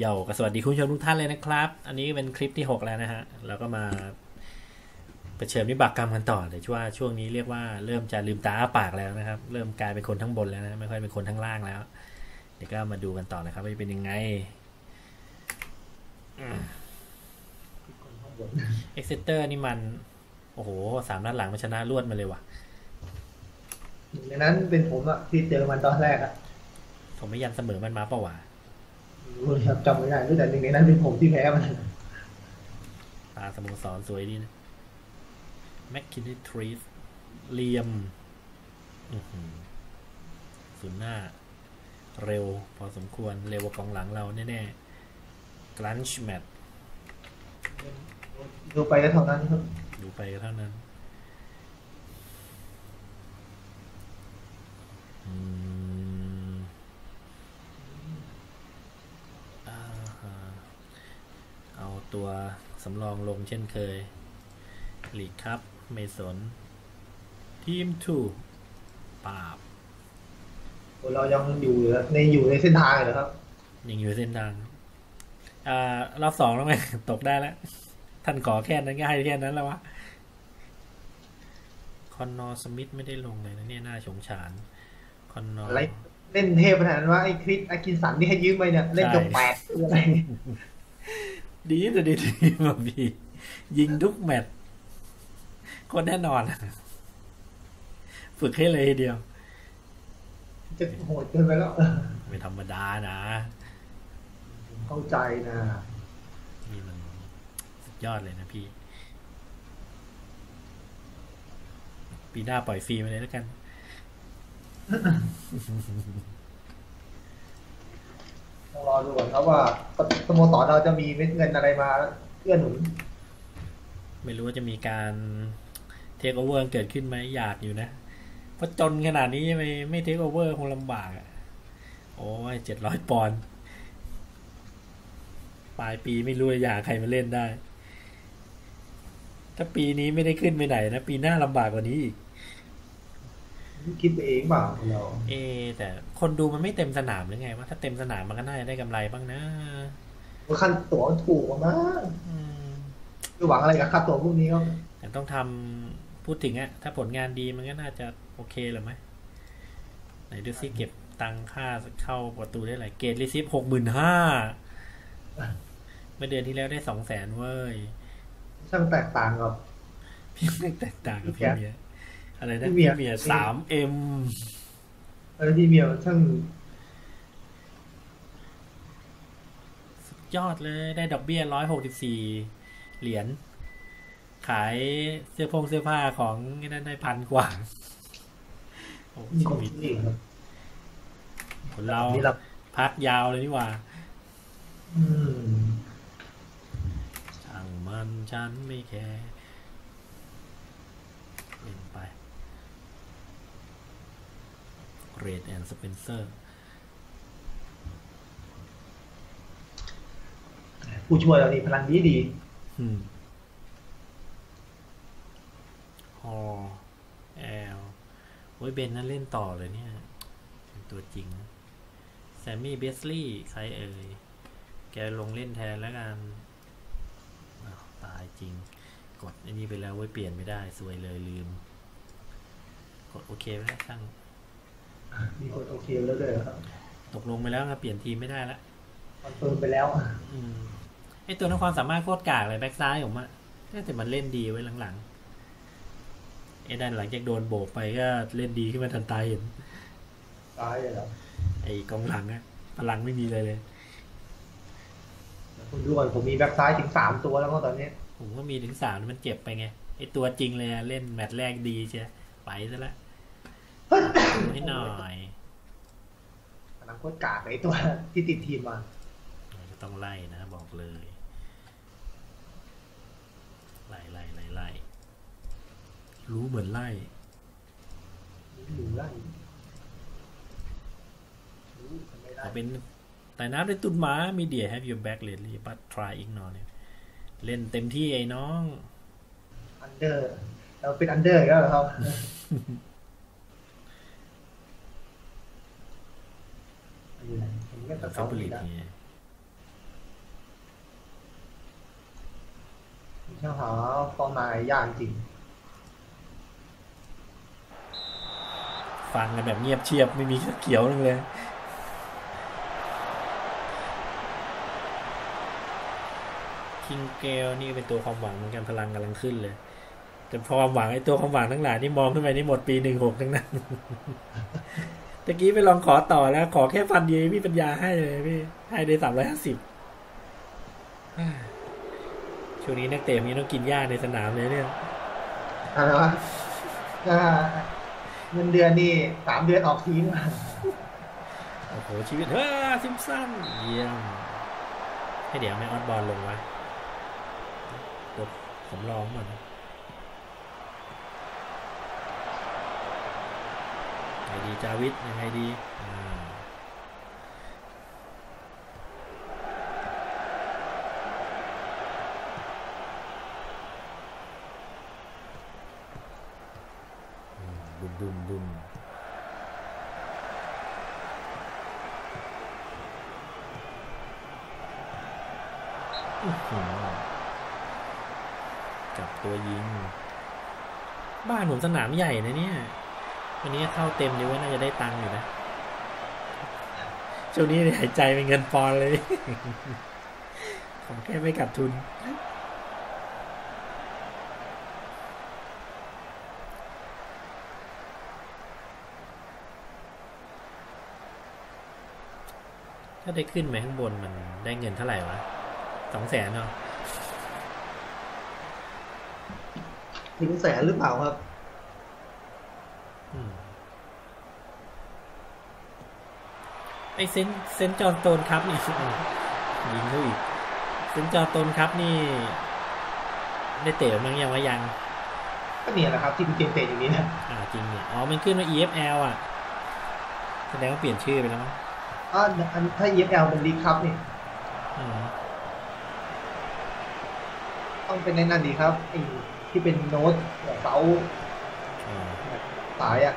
เยาก็สวัสดีคุณผู้ชมทุกท่านเลยนะครับ อันนี้เป็นคลิปที่ 6 แล้วนะฮะ แล้วก็มาเผชิญวิบากกรรมกันต่อแต่ว่าช่วงนี้เรียกว่าเริ่มจะลืมตาอ้าปากแล้วนะครับ เริ่มกลายเป็นคนข้างบนแล้วนะ ไม่ค่อยเป็นคนข้างล่างแล้ว เดี๋ยวก็มาดูกันต่อนะครับว่าจะเป็นยังไง เอ็กเซเตอร์นี่มัน โอ้โหสามนัดหลังมันชนะรวดมาเลยว่ะหนึ่งในนั้นเป็นผมอะที่เจอมันตอนแรกอะผมไม่ยันเสมอมันมาเปล่าวะรู้เลยครับจำไม่ได้แต่หนึ่งในนั้นเป็นผมที่แพ้มันตาสโมสรสวยดีนะแมคคินนีทรีสเลียมอื้อหือศูนย์หน้า เร็วพอสมควร เร็วกว่ากองหลังเราแน่ๆกลันช์แมท ดูไปก็เท่านั้นครับดูไปก็เท่านั้นอืมอ่าฮะเอาตัวสำรองลงเช่นเคยลีกครับ ไม่สน ทีมทูปราบเรายังอยู่ในอยู่ในเส้นทางอยู่นะครับ ยังอยู่เส้นทาง อ่ารอบสองแล้วไงตกได้แล้ว ท่านขอแค่นั้นก็ให้แค่นั้นแล้ววะคอนนอร์สมิธไม่ได้ลงเลยนะเนี่ยน่าสงสารคอนนอร์อะไรเล่นเทพขนาดนั้นว่าไอ้คริสอากินสันที่ให้ยืมไปเนี่ยเล่นจบใช่แปดอะไรดีแต่ดีดีมาพี่ยิงทุกแมตช์คนแน่นอน ฝึกให้เลยทีเดียว จะโหดเกินไปแล้ว ไม่ธรรมดานะผมเข้าใจนะนี่มันสุด ยอดเลยนะพี่ ปีหน้าปล่อยฟรีไปเลยแล้วกัน ต้องรอดูก่อนครับว่าสโมสรเราจะมีเม็ดเงินอะไรมาเอื้อหนุน ไม่รู้ว่าจะมีการเทคโอเวอร์เกิดขึ้นไหมอยากอยู่นะเพราะจนขนาดนี้ไม่ไม่เทคโอเวอร์คงลำบากอะโอ้ยเจ็ดร้อยปอนด์ปลายปีไม่รู้จะอยากใครมาเล่นได้ ถ้าปีนี้ไม่ได้ขึ้นไปไหนนะ ปีหน้าลำบากกว่านี้อีกคิดไปเองเปล่าเรา เอะแต่คนดูมันไม่เต็มสนามหรือไงว่าถ้าเต็มสนามมันก็น่าจะได้กำไรบ้างนะขั้นตั๋วถูกมากอืมคือหวังอะไรกับค่าตั๋วพวกนี้ก็แต่ต้องทำพูดถึงอะถ้าผลงานดีมันก็น่าจะโอเคหรือไหมไหนดูซิเก็บตังค่าเข้าประตูได้ไรเกตรีซิฟหกหมื่นห้าเมื่อเดือนที่แล้วได้สองแสนเว้ย ช่างแตกต่างกับพี่ไม่แตกต่างกับพี่เมียอะไรนะพี่เมีพี่ยเมียสามเอ็มอะไรที่เมียช่างยอดเลยได้ดอกเบี้ยร้อยหกสิบสี่เหรียญขายเสื้อพงเสื้อผ้าของไอ้นั่นได้พันกว่าโอ้มีชีคนวิตที่ครับผลเรานี่เราพักยาวเลยนี่หว่า อืมช่าง มันฉันไม่แคร์เล่นไปเรดแอนด์สเปนเซอร์ผู้ช่วยเรานี่พลังดีดีฮัลโหล้ยเบนนั่นเล่นต่อเลยเนี่ยเป็นตัวจริงนะแซมมี่เบสลี่ ใครเอ่ย แกลงเล่นแทนแล้วกันอ้าว ตายจริง กดอันนี้ไปแล้วไว้ยเปลี่ยนไม่ได้สวยเลยลืม กดโอเคไปแล้วช่างมีคนโอเคแล้วด้วยเหรอครับ ตกลงไปแล้วนะเปลี่ยนทีมไม่ได้ละ confirm ไปแล้วอืมไอตัวนั้นความสามารถโคตรกากเลยแบ็กซ้ายผมอะแต่มันเล่นดีไว้หลังๆไอ้ด้านหลังจากโดนโบกไปก็เล่นดีขึ้นมาทันตาเห็นตายเลยเหรอไอ้กองหลังอะพลังไม่มีเลยเลยคุณดูก่อนผมมีแบ็คซ้ายถึงสามตัวแล้วก็ตอนนี้ ผมก็มีถึงสามมันเจ็บไปไงไอตัวจริงเลยอะเล่นแมตช์แรกดีใช่ไปซะละนิดหน่อยพลังโคตรกากไอ้ตัวที่ติดทีมมาก็ต้องไล่นะ บอกเลยไล่ไล่ไล่ไล่รู้เหมือนไล่หรือไล่รู้ทำไม่ได้ขอเป็นแต่น้ำในตุนหมา media have your back lately but try ignore เนี่ยเล่นเต็มที่ไอ้น้อง อันเดอร์ เราเป็นอันเดอร์อีก็แล้วเหรอครับอยู่ไหนผมก็จะซัเกาบหบุลีรีนะเนี่ยช่างหากองนายยากจริง ฟังกันแบบเงียบเชียบไม่มีเขียวนึงเลย คิงเกลนี่เป็นตัวความหวังเหมือนกันพลังกำลังขึ้นเลย แต่พอความหวังไอ้ตัวความหวังทั้งหลายที่มองขึ้นไปนี่หมดปีหนึ่งหกทั้งนั้นตะกี้ไปลองขอต่อแล้ว ขอแค่พันเดียวพี่ปัญญาให้เลยพี่ ให้ได้สามร้อยห้าสิบช่วงนี้นักเตะมีต้องกินหญ้าในสนามเลยเนี่ยอะไรวะอ่าเงินเดือนนี่สามเดือนออกทีมโอ้โหชีวิตเฮ้อซิมสันเยี่ยมให้เดี๋ยวไม่ออนบอลลงวะตัวสำรองมันไงดีจาวิทยังไงดีบุมบุมบุม อื้อหือจับตัวยิง บ้านผมสนามใหญ่นะเนี่ย วันนี้เข้าเต็มดีว่าน่าจะได้ตังค์อยู่นะ ช่วงนี้หายใจเป็นเงินปอนด์เลยผมแค่ไม่กัดทุน ถ้าได้ขึ้นไปข้างบนมันได้เงินเท่าไหร่วะ สองแสนเนาะ ถึงแสนหรือเปล่าครับอืมไอเซนเซนต์จอห์นโตนครับนี่อืมยิงเขาอีกเซนต์จอห์นโตนครับนี่ ได้เตะมั้งยังวะยัง ก็เนี่ยแหละครับที่เป็นเกมเตะอย่างนี้นะอ่าจริงเนี่ยอ๋อมันขึ้นมา EFL อะแสดงว่าเปลี่ยนชื่อไปแล้วมั้งอ่าอันถ้า EFL เป็นลีกครับนี่อืมต้องเป็นในนั้นดีครับไอ้ ที่เป็นโน้ตเสาอ่าสายอะ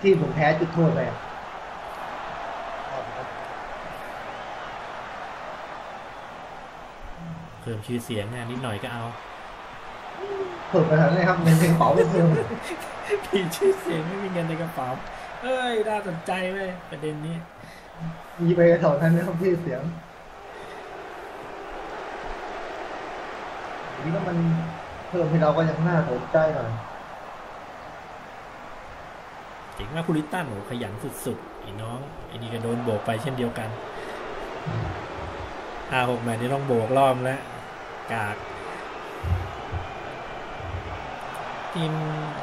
ที่ผมแพ้จุดโทษไปอะเพิ่มชื่อเสียงนะนิดหน่อยก็เอาเพิ่มไปแล้วนะครับเงินในกระเป๋าไม่เพิ่มมีชื่อเสียงไม่มีเงินในกระเป๋าเอ้ยน่าสนใจเว้ยประเด็นนี้ มีไปเท่านั้นนะครับที่เสียง นี้ถ้ามันเพิ่มให้เราก็ยังน่าสนใจหน่อยเจ๋งมากคุริตันโหขยันสุดๆไอ้น้องไอ้นี่ก็โดนโบกไปเช่นเดียวกันห้าหกแมตช์นี่ต้องโบกรอบแล้วกากทีม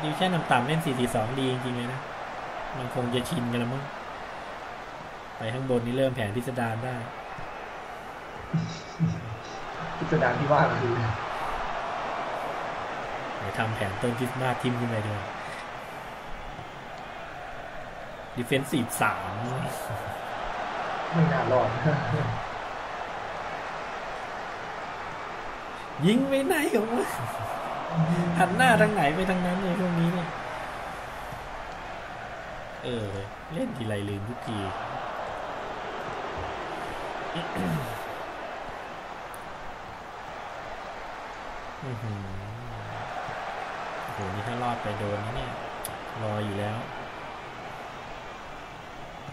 ดิวชั่นต่ำๆเล่น 4-4-2 ดีจริงๆเลยนะ มันคงจะชินกันแล้วมั้ง ไปข้างบนนี่เริ่มแผนพิสดารได้ พิสดารที่ว่าคือเดี๋ยวทำแผนต้นคริสต์มาสทิมขึ้นไปด้วยดิเฟนซีฟสามไม่น่ารอด ยิงไปไหนของมันหันหน้าทางไหนไปทางนั้นเลยช่วงนี้เนี่ย เออ เล่นทีไรลืมทุกทีอื้อหือ โอ้โหนี่ถ้ารอดไปโดนนะเนี่ยรออยู่แล้ว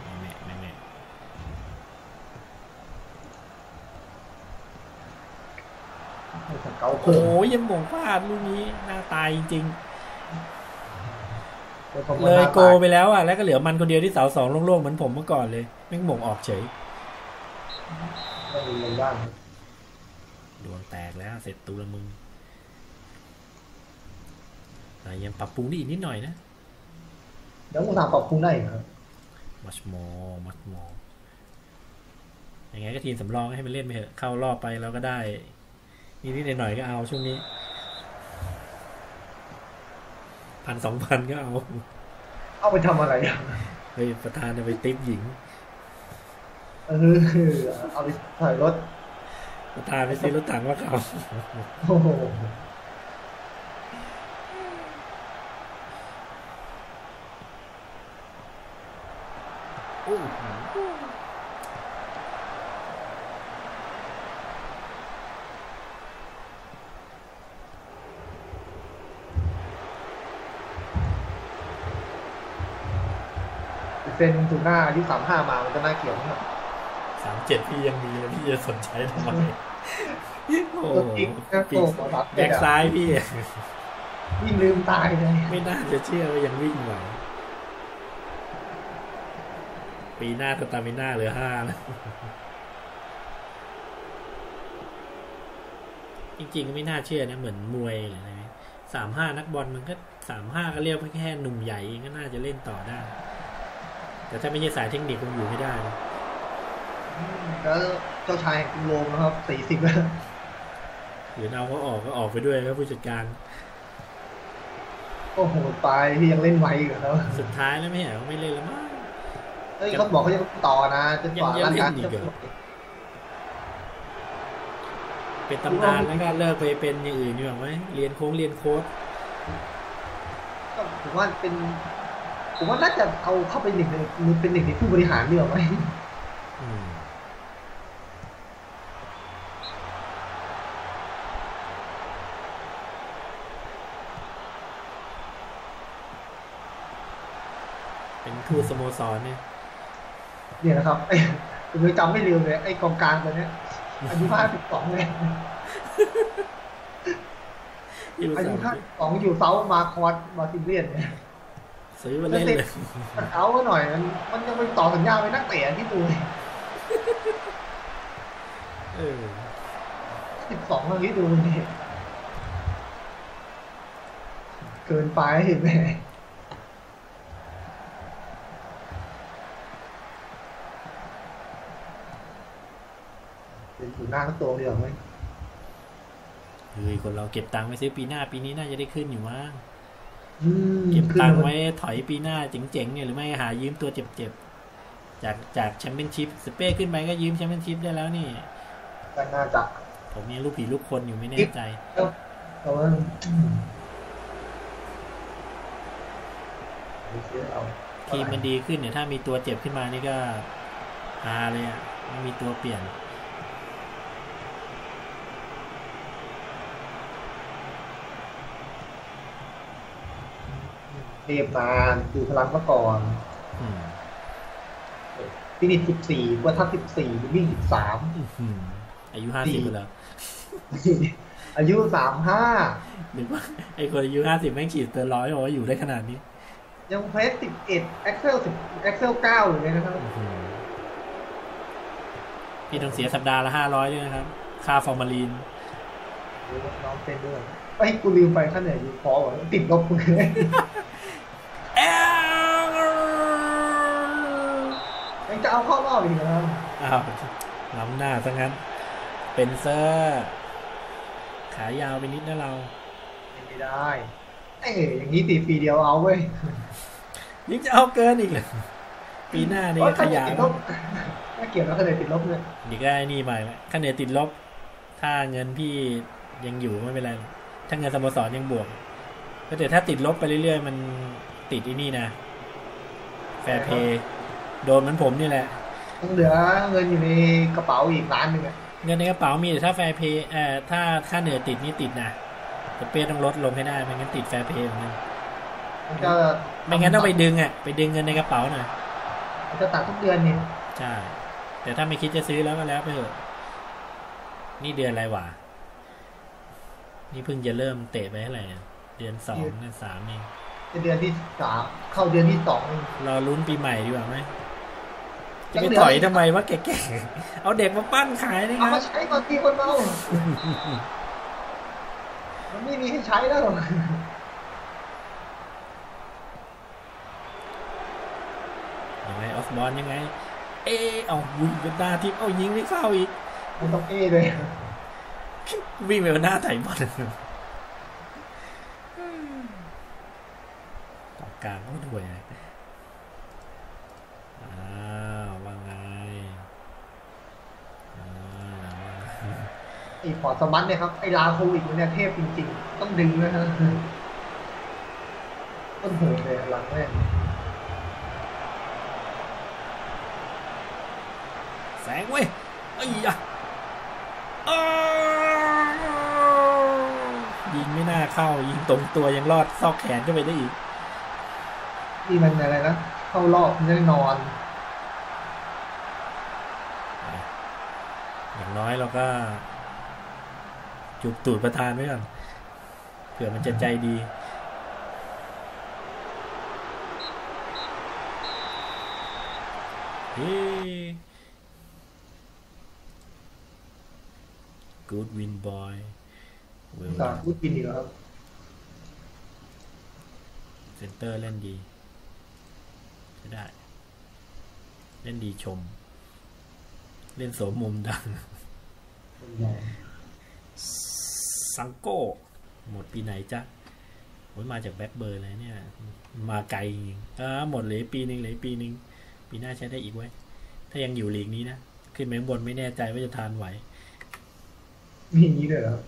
ไม่แม่ไม่แม่สเกาโอ้เพิ่มโหยังบ่งพลาดลูกนี้หน้าตายจริงดี๋วผมๆว่าเลยหน้าโกตาไปแล้วอะแล้วก็เหลือมันคนเดียวที่เสาสองโล่งๆเหมือนผมเมื่อก่อนเลยแม่งหม่งออกเฉยต้องมีเงินบ้างดวงแตกแล้วเสร็จตูละมึงแต่ ยังปรับปรุงได้อีกนิดหน่อยนะเดี๋ยวผมถามปรับปรุงได้อีกครับ much more much more ยังไงก็ทีมสำรองให้มันเล่นไปเถอะ เข้ารอบไปเราก็ได้ นิดๆหน่อยๆก็เอาช่วงนี้พันสองพันก็เอา เอาไปทำอะไรอะเฮ้ยประธานเอาไปติ๊บหญิง เออ เอาไปถอยรถ ประธานไปซื้อรถถังมาเขาโอ้โห โอ้โห เซ็นถูกหน้าอายุสามห้ามา มันจะน่าเกลียดนะครับสามเจ็ดพี่ยังมีเลยพี่จะสนใจทำไมโอ้ตัวโหกิ๊กนะปีโตกต่อรับแบ็กซ้ายพี่ยิ่งลืมตายเลย ไม่น่าจะเชื่อว่ายังวิ่งไหว ปีหน้าสตามิน่าเหลือห้าแล้วจริงๆก็ไม่น่าเชื่อนะเหมือนมวยหรืออะไรสามห้านักบอลมันก็สามห้าก็เรียกว่าแค่หนุ่มใหญ่เองก็น่าจะเล่นต่อได้ แต่ถ้าไม่ใช่สายเทคนิคคงอยู่ไม่ได้นะแล้วเจ้าชายแห่งกรุงโรมนะครับสี่สิบแล้วหรือเอาก็ออกก็ออกไปด้วยครับผู้จัดการ โอ้โหตายที่ยังเล่นไวอีกเหรอสุดท้ายแล้วไม่เห็นเขาไม่เล่นแล้วมั้งเฮ้ยเขาบอกเขายังต่อนะจนกว่ายังร่างกายยังเล่นอีจะกเหรอเป็นตำนานแล้วก็เลิกไปเป็นอย่างอื่นดีกว่าไหมเรียนโค้งเรียนโค้ดก็ผมว่าเป็น ผมว่าน่าจะเอาเข้าไปหนึ่งในเป็นหนึ่งในผู้บริหารดีกว่าไหมอืมเป็นทูตสโมสรเนี่ย เนี่ยนะครับไอ้ผมยังจำไม่ลืมเลยไอ้กองกลางตัวเนี้ยอายุห้าสิบสองเลยที่รู้อาสึยุกห้าสองอยู่เซาท์มาคอร์สมาซิเลียนเนี่ยซื้อมาเล่นเลยมันเอาไว้หน่อย มันมันยังไปต่อสัญญาไปนักเตะที่ดูเออสิบสองที่ดูนี่เกินไปเห็นไหมเป็น อยู่หน้าก็โตเดียวไหมเฮ้ยคนเราเก็บตังค์ไว้ซื้อปีหน้า ปีนี้น่าจะได้ขึ้นอยู่มั้งอืมเก็บขึ้นตังค์มาไว้ถอยปีหน้าเจ๋งๆเนี่ยหรือไม่หายืมตัวเจ็บๆจากจากแชมเปี้ยนชิพสเป้ขึ้นไปก็ยืมแชมเปี้ยนชิพได้แล้วนี่ก็น่าจะผมยังลูกผีลูกคนอยู่ไม่แน่ใจแต่ว่าอืมไม่เชื่อเอาทีมมันดีขึ้นเนี่ยถ้ามีตัวเจ็บขึ้นมานี่ก็ฮาเลยอะไม่มีตัวเปลี่ยน เทพมาดูพลังมาก่อนอืมฟินิชสิบสี่วัฒนสิบสี่วิ่งสิบสามอื้อหืออายุห้าสิบแล้วอายุสามห้าหรือว่าไอ้คนอายุห้าสิบแม่งฉีดเตอร์ร้อยบอกว่าอยู่ได้ขนาดนี้ ยังเพสสิบเอ็ดเอ็กเซลสิบเอ็กเซลเก้าอยู่เลยนะครับอื้อหือพี่ต้องเสียสัปดาห์ละห้าร้อยด้วยนะครับ ค่าฟอร์มาลีนดูน้องเต้นด้วยไอ้ยกูลืมไปข้าเหนื่อยอยู่พอว่ะติดลบกูเลย เอ้ว ยัง จะเอาเข้ารอบอีกนะครับอ้าวล้ำหน้าซะงั้น เป็นเซอร์ขายาวไปนิดนะเรา ไม่ได้เอ้ยอย่างนี้ตีปีเดียวเอาเว้ยยังจะเอาเกินอีกเลยปีหน้านี่ก็ขยายติดลบน่าเกลียดนะคะแนนติดลบเนี่ยอีกได้นี่ใหม่ละคะแนนติดลบ ถ้าเงินพี่ยังอยู่ไม่เป็นไรหรอกถ้าเงินสโมสรยังบวกก็แต่ถ้าติดลบไปเรื่อยๆ มันติดไอ้นี่นะ fair play โดนเหมือนผมนี่แหละต้องเหลือเงินอยู่ในกระเป๋าอีกล้านหนึ่งอะเงินในกระเป๋ามีแต่ถ้า fair play เอ่อถ้าค่าเหนื่อยติดนี่ติดนะแต่เป้ต้องลดลงให้ได้ไม่งั้นติด fair play เหมือนกันมันจะไม่งั้นต้องไปดึงอะไปดึงเงินในกระเป๋าหน่อยมันจะตัดทุกเดือนนี่ใช่แต่ถ้าไม่คิดจะซื้อแล้วก็แล้วไปเถอะนี่เดือนอะไรวะนี่เพิ่งจะเริ่มเตะไปเท่าไหร่อะเดือนสองเดือนสามเองจะเดือนที่สามเข้าเดือนที่สองเองรอลุ้นปีใหม่ดีกว่าไหม จะยังไปเหลือถอยทำไมวะแก่ๆเอาเด็กมาปั้นขายได้เอาคมารับใช้ก่อนที่คนเรามันไม่มีให้ใช้แล้วหรอกยังไงออสบอลยังไง เอะเอาวิ่งเป็นหน้าทิพย์เอายิงไม่เข้าอีกมันต้องเอ้เลยวิ่งไปบนหน้าไถบอลต่อกลางก็ห่วยเลยอ้าวว่า ไงอ้าวว่าไงไอ้พอร์ตสมัตเนี่ยครับไอ้ลาโควิดเนี่ยเทพจริงๆ ต้องดึงนะฮะต้นโหดเลยหลังแม่งแสงเว้ยไอ้ยะอ้าวยิงไม่น่าเข้า ยิงตรงตัวยังรอดซอกแขนก็ไปได้อีกนี่มันอะไรนะ เข้ารอบมันจะได้นอน อย่างน้อยเราก็ จุบตูดประธานไว้ก่อนเผื่อมันจะใจดีเฮ้ good win boy well สาม done พูดกินอีกแล้วครับเซนเตอร์เล่นดีใช้ได้ เล่นดีชม เล่นโสมมุมดัง ซังโก้ หมดปีไหนจ๊ะโอ้ยมาจากแบ็คเบอร์เลยเนี่ย มาไกลจริงอ่าหมดเหลยปีหนึ่งเหลยปีหนึ่งปีหน้าใช้ได้อีกไว้ยถ้ายังอยู่ลีกนี้นะ ขึ้นไปข้างบนไม่แน่ใจว่าจะทานไหว มีอย่างนี้เลยเหรอครับ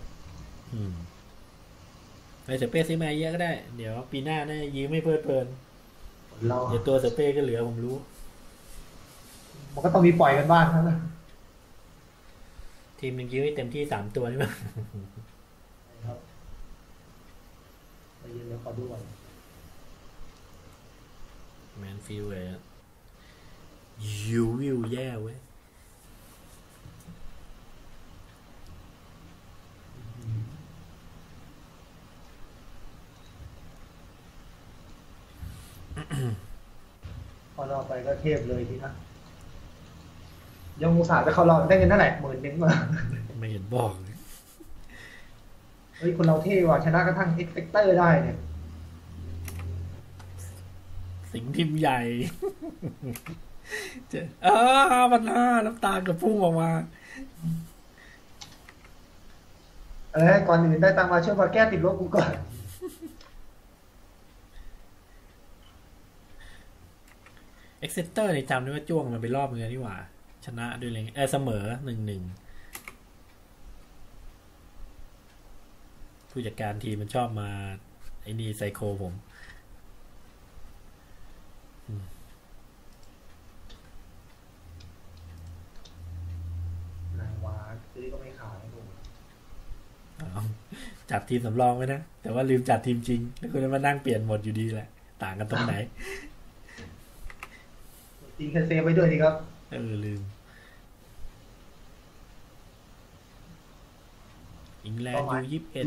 อืมไปเสเป้ซื้อมาเยอะก็ได้ เดี๋ยวปีหน้าน่าจะยืมไม่เพลิดเพลินเราเดี๋ยวตัวเสเป้ก็เหลือผมรู้ มันก็ต้องมีปล่อยกันบ้างนะทีมหนึ่งยืมให้เต็มที่สามตัวนี่มั้งครับ ไปยืนแล้วขอดูก่อนแมนฟิลเลยอะยูวิวแย่เว้ยพอเราไปก็เทพเลยทีนะยังอุตส่าห์ไปเข้ารอบได้เงินเท่าไหร่หมื่นหนึงมาไม่เห็นบอก เลยเฮ้ยคนเราเท่ว่ะชนะกระทั่งเอ็กเซกเตอร์ได้เนี่ย สิงห์ทีมใหญ่เจอเออห้าพันห้าน้ำตาเกับพุ่งออกมาเออก่อนอื่นได้ตังค์มาช่วยมาแก้ติดลบกูก่อนExeter เนี่ยจำได้ว่าจ้วงมันไปรอบเงินนี่หว่า ชนะด้วยเลยเออเสมอหนึ่งหนึ่ง ผู้จัดการทีมมันชอบมาไอ้นี่ไซโคผมนายวาซื้อก็ไม่ขายกูเอาจัดทีมสำรองไว้นะ แต่ว่าลืมจัดทีมจริง แล้วคุณจะมานั่งเปลี่ยนหมดอยู่ดีแหละ ต่างกันตรงไหน จริงแค่ save ไว้ด้วยดีครับ เออ ลืม England U ยี่สิบเอ็ด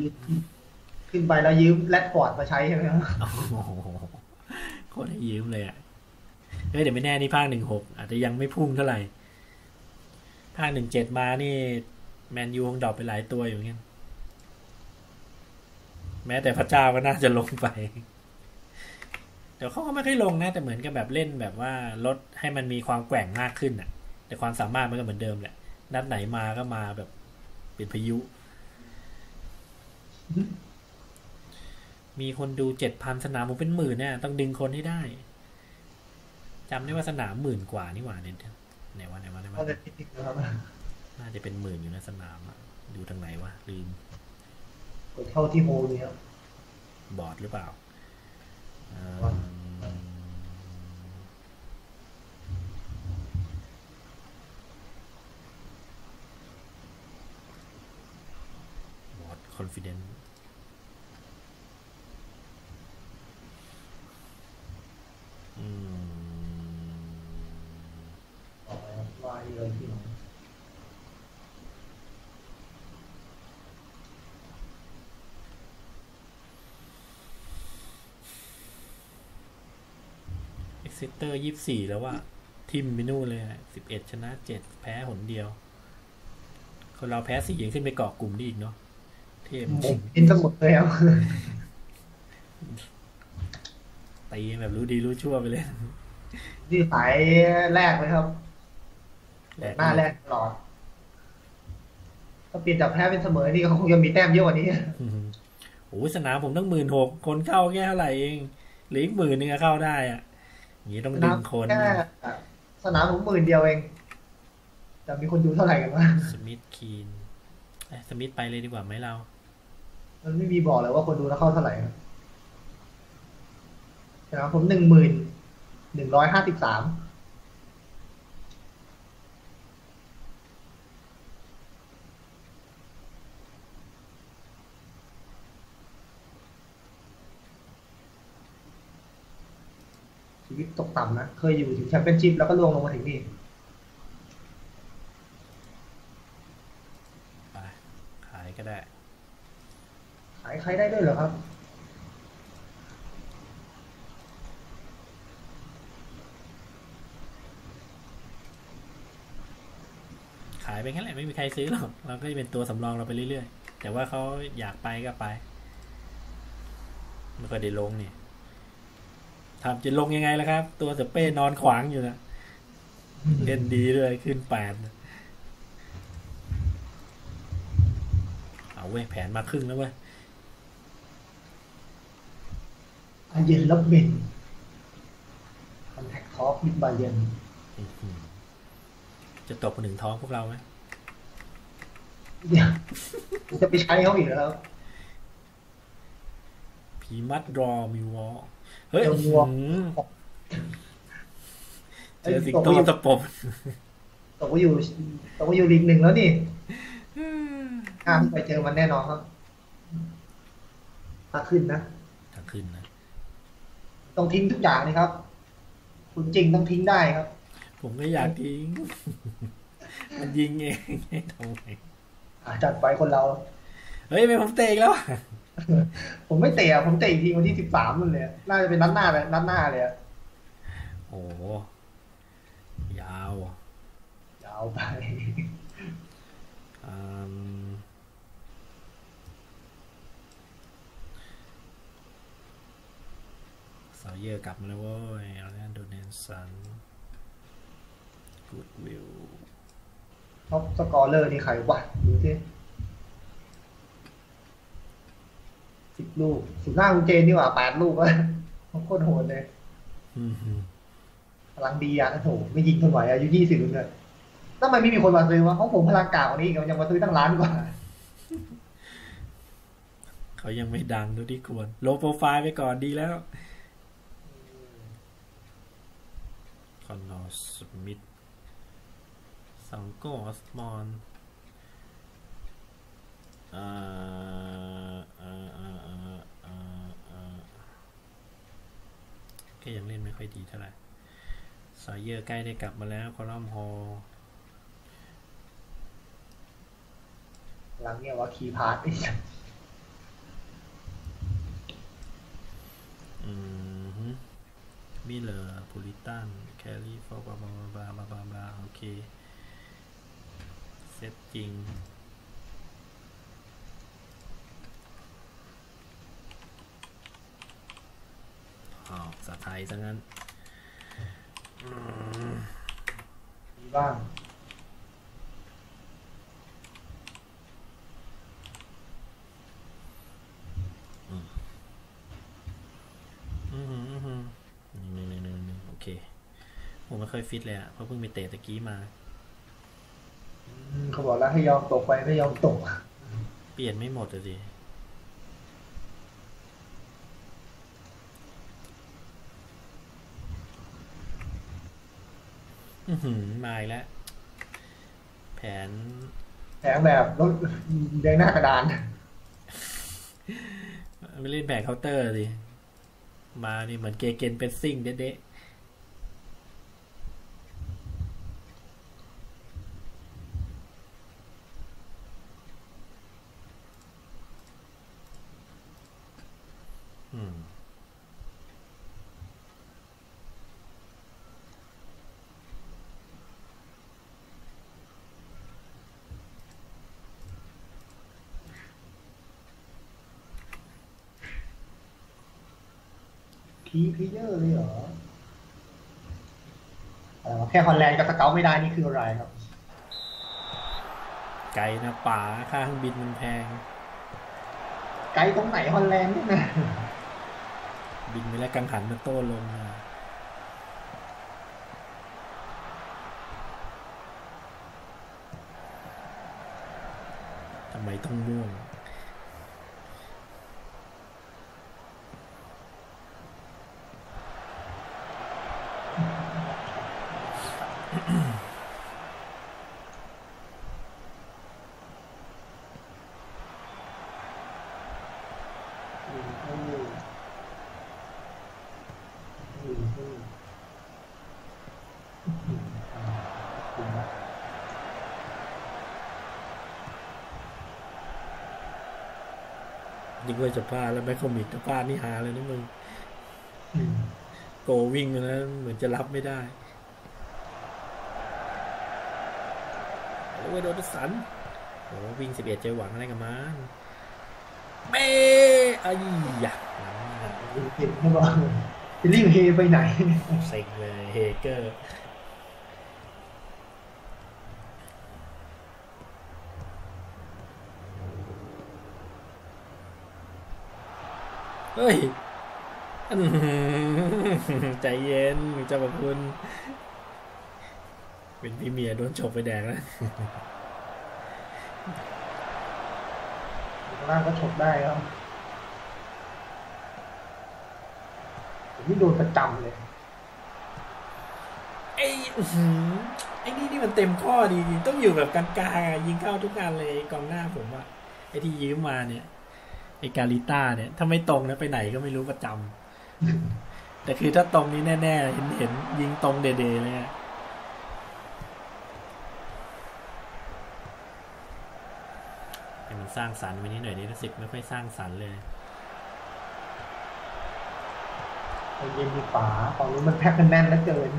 ขึ้นไปแล้วยืม Rashford มาใช้ใช่ไหมครับโอ้โหโคตรให้ยืมเลยอะเอ้ยเดี๋ยวไม่แน่นี่ภาคหนึ่งหกอาจจะยังไม่พุ่งเท่าไหร่ ภาคหนึ่งเจ็ดมานี่ แมนยูคง drop ไปหลายตัวอยู่เงี้ยแม้แต่พระเจ้าก็น่าจะลงไป เดี๋ยวเขาก็ไม่ค่อยลงนะ แต่เหมือนกับแบบเล่นแบบว่าลดให้มันมีความแกว่งมากขึ้นอะ แต่ความสามารถมันก็เหมือนเดิมแหละ นัดไหนมาก็มาแบบเป็นพายุ มีคนดูเจ็ดพันสนามผมเป็นหมื่นเนี่ยต้องดึงคนให้ได้จำได้ว่าสนามหมื่นกว่านี่หว่าเนี่ยไหนวะไหนวะไหนวะก็จะติดนะครับน่าจะเป็นหมื่นอยู่นะสนามอะดูทางไหนวะลืมกดเข้าที่โฮนี่ครับบอร์ดหรือเปล่า เอิ่มว่าบอร์ดคอนฟิเดนซ์อืมต่อไปครับวายเลยที่เอ็กซิเตอร์ยี่สี่แล้วว่าทิมไปนู่นเลยสิบเอ็ดชนะเจ็ดแพ้หนเดียว คนเราแพ้สี่ยังขึ้นไปเกาะกลุ่มได้อีกเนาะ เทพผจริมงอินทั้งหมดเลยครับตีแบบรู้ดีรู้ชั่วไปเลยที่สายแรกเลยครับแรกหน้าแรกตลอดถ้าเปลี่ยนจากแพ้เป็นเสมอนี่ก็คงจะมีแต้มเยอะกว่านี้อืมโอ้ยสนามผมตั้งหมื่นหกคนเข้าแค่เท่าไหร่เองเหรืออีกหมื่นนึงก็เข้าได้อะอย่างนี้ต้องดึงคนแค่สนามผมหมื่นเดียวเอง แต่มีคนดูเท่าไหร่กันวะสมิธคีนเอ้ยสมิธไปเลยดีกว่าไหมเรา มันไม่มีบอกเลยว่าคนดูแล้วเข้าเท่าไหร่ครับนะครับผมหนึ่งหมื่นหนึ่งร้อยห้าสิบสามชีวิตตกต่ำนะ เคยอยู่ถึงแชมเปี้ยนชิพแล้วก็ล่วงลงมาถึงนี่ไปขายก็ได้ายใครได้ด้วยเหรอครับ ขายไปแค่ไหนไม่มีใครซื้อหรอกเราก็จะเป็นตัวสำรองเราไปเรื่อยๆ แต่ว่าเขาอยากไปก็ไปไม่ค่อยได้ลงเนี่ยทำจะลงยังไงล่ะครับ ตัวสเป้นอนขวางอยู่นะเล่นดีด้วยขึ้นแปดเอาเว้ยแผนมาครึ่งแล้วเว้ย อาเยนลบเบนคอนแทคทอล์กมิดบาเยนอื้อหือจะตกมาถึงท้องพวกเราไหมเดี๋ยวจะไปใช้เขาอีกแล้วผีมัดรอมิวอลเฮ้ยเดี๋ยววัวอื้อหือเจเอ้ยอสิงตกโตไปอยู่ตะปบตกไปอยู่ตกไปอยู่ลีกหนึ่งแล้วนี่ข้ามไปเจอมันแน่นอนครับถ้าขึ้นนะถ้าขึ้นนะ ต้องทิ้งทุกอย่างนี่ครับ คุณจริงต้องทิ้งได้ครับ ผมก็อยากทิ้ง มันยิงเองให้ทำไงอะจัดไปคนเรา เฮ้ยไม่ผมเตะอีกแล้วอะผมไม่เตะอะผมเตะอีกทีวันที่สิบสามนั่นเลย น่าจะเป็นนัดหน้าเลยนัดหน้าเลยอะโอ้โหยาว ยาวไป อืมสาว เยอร์กลับมาแล้วเว้ยแล้วนั่นโดนแนนสันกูดวิวtop scorer นี่ใครวะดูสิสิบลูกสุดหน้าคุณเจนนี่หว่าแปดลูกวะโคตรโหดเลยพลังดีอะโอ้โหไม่ยิงทนไหวอายุยี่สิบเลยทำไมไม่มีคนมาซื้อวะของผมพลังกากกว่านี้อีกยังมาซื้อตั้งล้านกว่าเขายังไม่ดังดูที่ควร low profile ไปก่อนดีแล้ว คอนนอร์สมิธสังโกออสมอนเอ่อเอ่อเอ่อเอ่อเอ่อเอ่อก็ยังเล่นไม่ค่อยดีเท่าไหร่สายเยอร์ใกล้ได้กลับมาแล้วคอลัมน์ฮอลพลังเนี่ยว่าคีย์พาร์ตไอ้สัสอืมฮึมิเลอร์พูลิตัน แคลรี่ฟอบาบาบาบาบาบาโอเค เซตจริงอ้าวสาไทยซะงั้นมีบ้างอือหืออือหือหนึ่งหนึ่งหนึ่งหนึ่งโอเค ผมไม่ค่อยฟิตเลยอะเพราะเพิ่งไปเตะตะกี้มาอืมเขาบอกแล้วให้ยอมตกไปไม่ยอมตก เปลี่ยนไม่หมดเลยสิอือหือมาอีกแล้ว แผนแถมแบบรถแดงหน้ากระดาน ไม่เล่นแผนเคาน์เตอร์สิ มานี่เหมือนเกเกนเป็นซิ่งเด๊ะๆอืม พีพีเยอร์เลยเหรออะไรวะแค่ฮอลแลนด์กับสเกลไม่ได้นี่คืออะไรครับ ไกลนะป่าค่าเครื่องบินมันแพง ไกลตรงไหนฮอลแลนด์เนี่ยนะบินไปแล้วกังหันมาโต้ลงมาทำไมต้องม่วง หนึ่งคู่หนึ่งคู่อื้อหืออ่าขอบคุณนะ ยิงว่าจะพลาดแล้วแม่คอมิกจะพลาดนี่หาเลยนะมึงอืมโกวิ่งมาแล้วเหมือนจะรับไม่ได้โอ้ยโดนสันโอ้วิ่งสิบเอ็ดจะหวังอะไรกับมันเบ้ไอ้ยะหลังมาเห็นเขาบอกจะรีบเฮไปไหนเซ็งเลยเฮเกอร์ เฮ้ยอื้อหือใจเย็นเจ้าพระคุณ เป็นพี่เมียโดนฉกไปแดงแล้วข้างล่างก็ฉกได้ครับผมนี่โดนประจำเลย ไอ้อื้อหือไอ้นี่นี่มันเต็มข้อดีจริงต้องอยู่แบบกลางๆอะยิงเข้าทุกการเลยกองหน้าผมอะไอ้ที่ยืมมาเนี่ย ไอ้กาลิต้าเนี่ยถ้าไม่ตรงนะไปไหนก็ไม่รู้ประจำแต่คือถ้าตรงนี้แน่ๆเห็นเห็นยิงตรงเดๆเลยอะให้มันสร้างสรรค์ไว้นิดหน่อยนี่รู้สึกไม่ค่อยสร้างสรรค์เลยใจเย็นดีฝาฝั่งนู้นมันแพ็คกันแน่นเหลือเกิน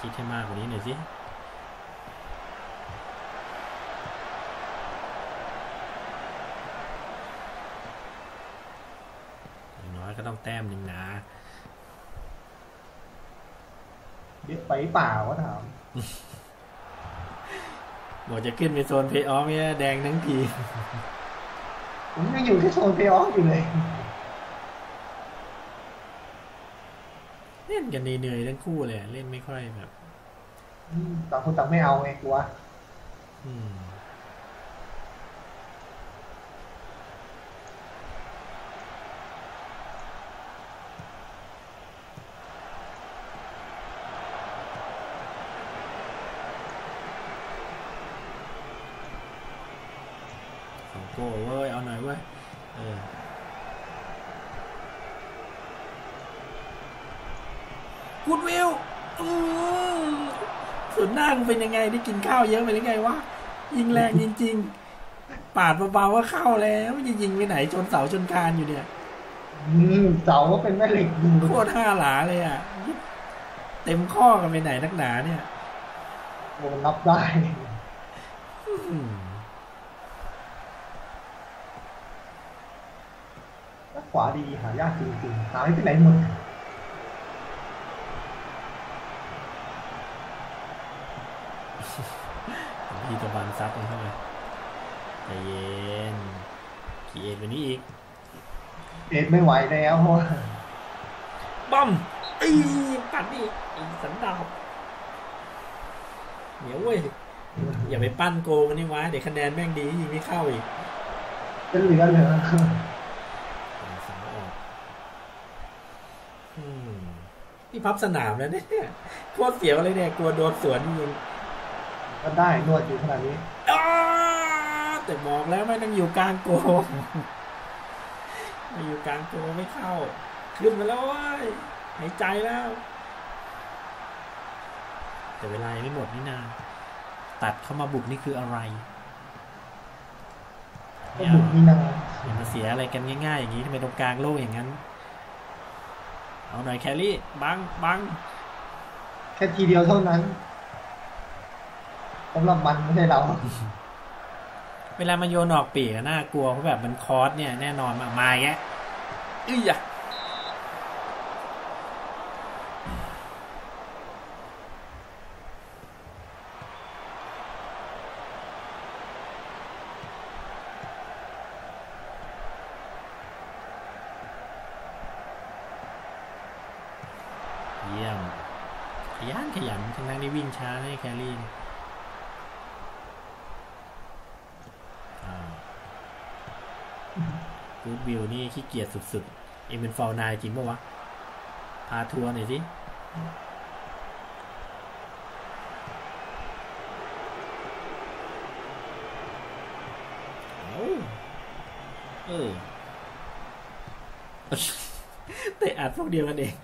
คิดให้มากกว่านี้หน่อยสิ อย่างน้อยก็ต้อง แต้มหนึ่งนะเยอะไปเปล่าวะถามบอกจะขึ้นไปโซนเพย์ออฟเนี่ยแดงทั้งทีผมยังอยู่ที่โซนเพย์ออฟอยู่เลยเล่นกันเหนื่อยๆทั้งคู่เลยอะเล่นไม่ค่อยแบบอืมต่างคนต่างไม่เอาไงกลัวอืม สองโก้เว้ย เอาหน่อยเว้ย เออ กูดวิลอืมส่วนหน้ามึ งเป็นยังไงได้กินข้าวเยอะไปหรือไงวะยิงแรงจริงๆปาดเบาๆว่าเข้าแล้วจะยิงไปไหนชนเสาชนคานอยู่เนี่ยอืมเสาก็เป็นแม่เหล็กอยู่โคตรห้าหลาเลยอะเต็มข้อกันไปไหนนักหนาเนี่ยโดนรับได้อืมถ้าขวาดีหายากจริงๆหายไปไหนหมด พี่ตะบันซัดมันเข้าไปใจเย็นขี่เอ็นไปนี้อีก เอ็ดไม่ไหวแล้วเพราะว่าป้อมอีปัดนี่อีสันดาบเหนียวเว้ย อย่าไปปั้นโกงกันนี่วะเดี๋ยวคะแนนแม่งดียิงไม่เข้าอีกจะเหลือเหลืออ่าสาวออกอืมนี่พับสนามแล้วเนี่ยโคตรเสียวเลยเนี่ยกลัวโดนสวนยิง ก็ได้นวดอยู่ขนาดนี้อ้าแต่บอกแล้วไม่ต้องอยู่กลางโกงไม่อยู่กลางโกงไม่เข้า ขึ้นมาแล้วเว้ยหายใจแล้ว แต่เวลายังไม่หมดนี่นาตัดเข้ามาบุกนี่คืออะไรก็บุกนี่นาอย่ามาเสียอะไรกันง่ายๆ อย่างนี้ทำไมตรงกลางโลกอย่างนั้น เอาหน่อยแครี่ บังบังแค่ทีเดียวเท่านั้น สำหรับมันไม่ใช่เรา เวลามันโยนออกปีกน่ากลัวเพราะแบบมันคอร์สเนี่ยแน่นอนมามาแยะอื้ยะเยี่ยมขยันขยันทั้งนั้นที่วิ่งช้าให้แครี่เนี่ย กูดวิวนี่ขี้เกียจสุดๆ เองเป็นฟาวนายจริงปะวะ พาทัวร์หน่อยสิเอาเออเตะอัดพวกเดียวกันเอง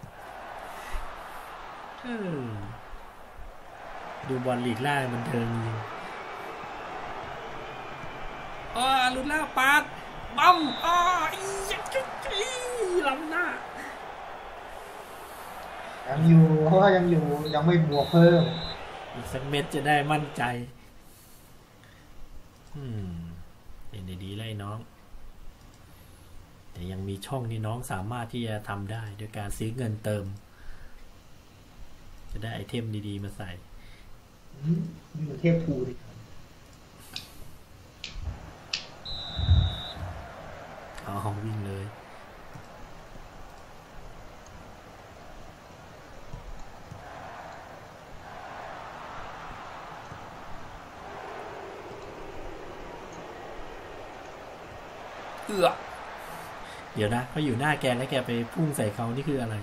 ดูบอลลีกล่ามันเทิงจริงอ๋อลุนล่าปาด บัมอ๋ออียักษ์อีล้ำหน้า ยังอยู่เพราะว่ายังอยู่ยังไม่บวกเพิ่ม อีกสักเม็ดจะได้มั่นใจ อืมเล่นได้ดีเลยน้อง แต่ยังมีช่องที่น้องสามารถที่จะทำได้โดยการซื้อเงินเติม จะได้ไอเทมดีๆมาใส่ อืมนี่มันเทพทูดิ เอาวิ่งเลย เอือเดี๋ยวนะเขาอยู่หน้าแกแล้วแกไปพุ่งใส่เขานี่คืออะไร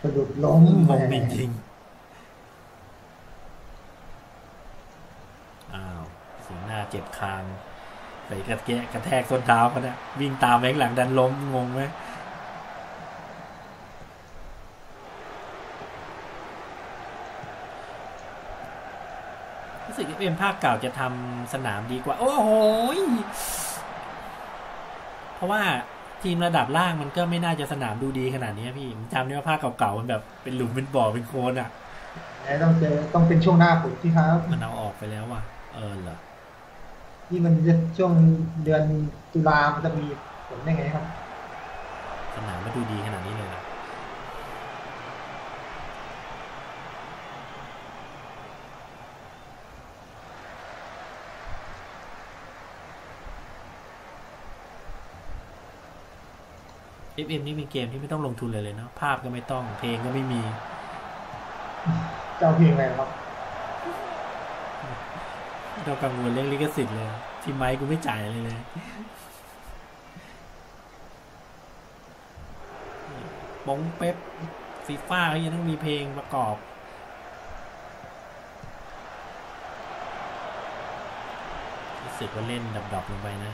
สะดุดล้มงงจริงๆอ้าวสีหน้าเจ็บคางใส่กระแกะกระแทกส้นเท้าเขาเนี่ยวิ่งตามไปข้างหลังดันล้มงงไหมรู้สึกเอ็มภาคเก่าจะทำสนามดีกว่า โอ้โหยเพ ราะว่าทีมระดับล่างมันก็ไม่น่าจะสนามดูดีขนาดนี้พี่ผมจำได้ว่าภาคเก่าๆมันแบบเป็นหลุมเป็นบ่อเป็นโคลนอะไหนต้องเจอต้องเป็นช่วงหน้าฝนที่ครับมันเอาออกไปแล้วว่ะ เออเหรอนี่มันจะช่วงเดือนตุลามันจะมีฝนได้ไงครับ สนามมันดูดีขนาดนี้เลยเห รอเอฟเอ็มนี่เป็นเกมที่ไม่ต้องลงทุนเลยเลยเนาะภาพก็ไม่ต้องเพลงก็ไม่มีเจ้าเพลงอะไรครับเรากังวลเรื่องลิขสิทธิ์เลยที่ไมค์กูไม่จ่ายเลยเลยบงเป๊ปฟีฟ่าก็ยังต้องมีเพลงประกอบ รู้สึกว่าเล่นดับๆลงไปนะ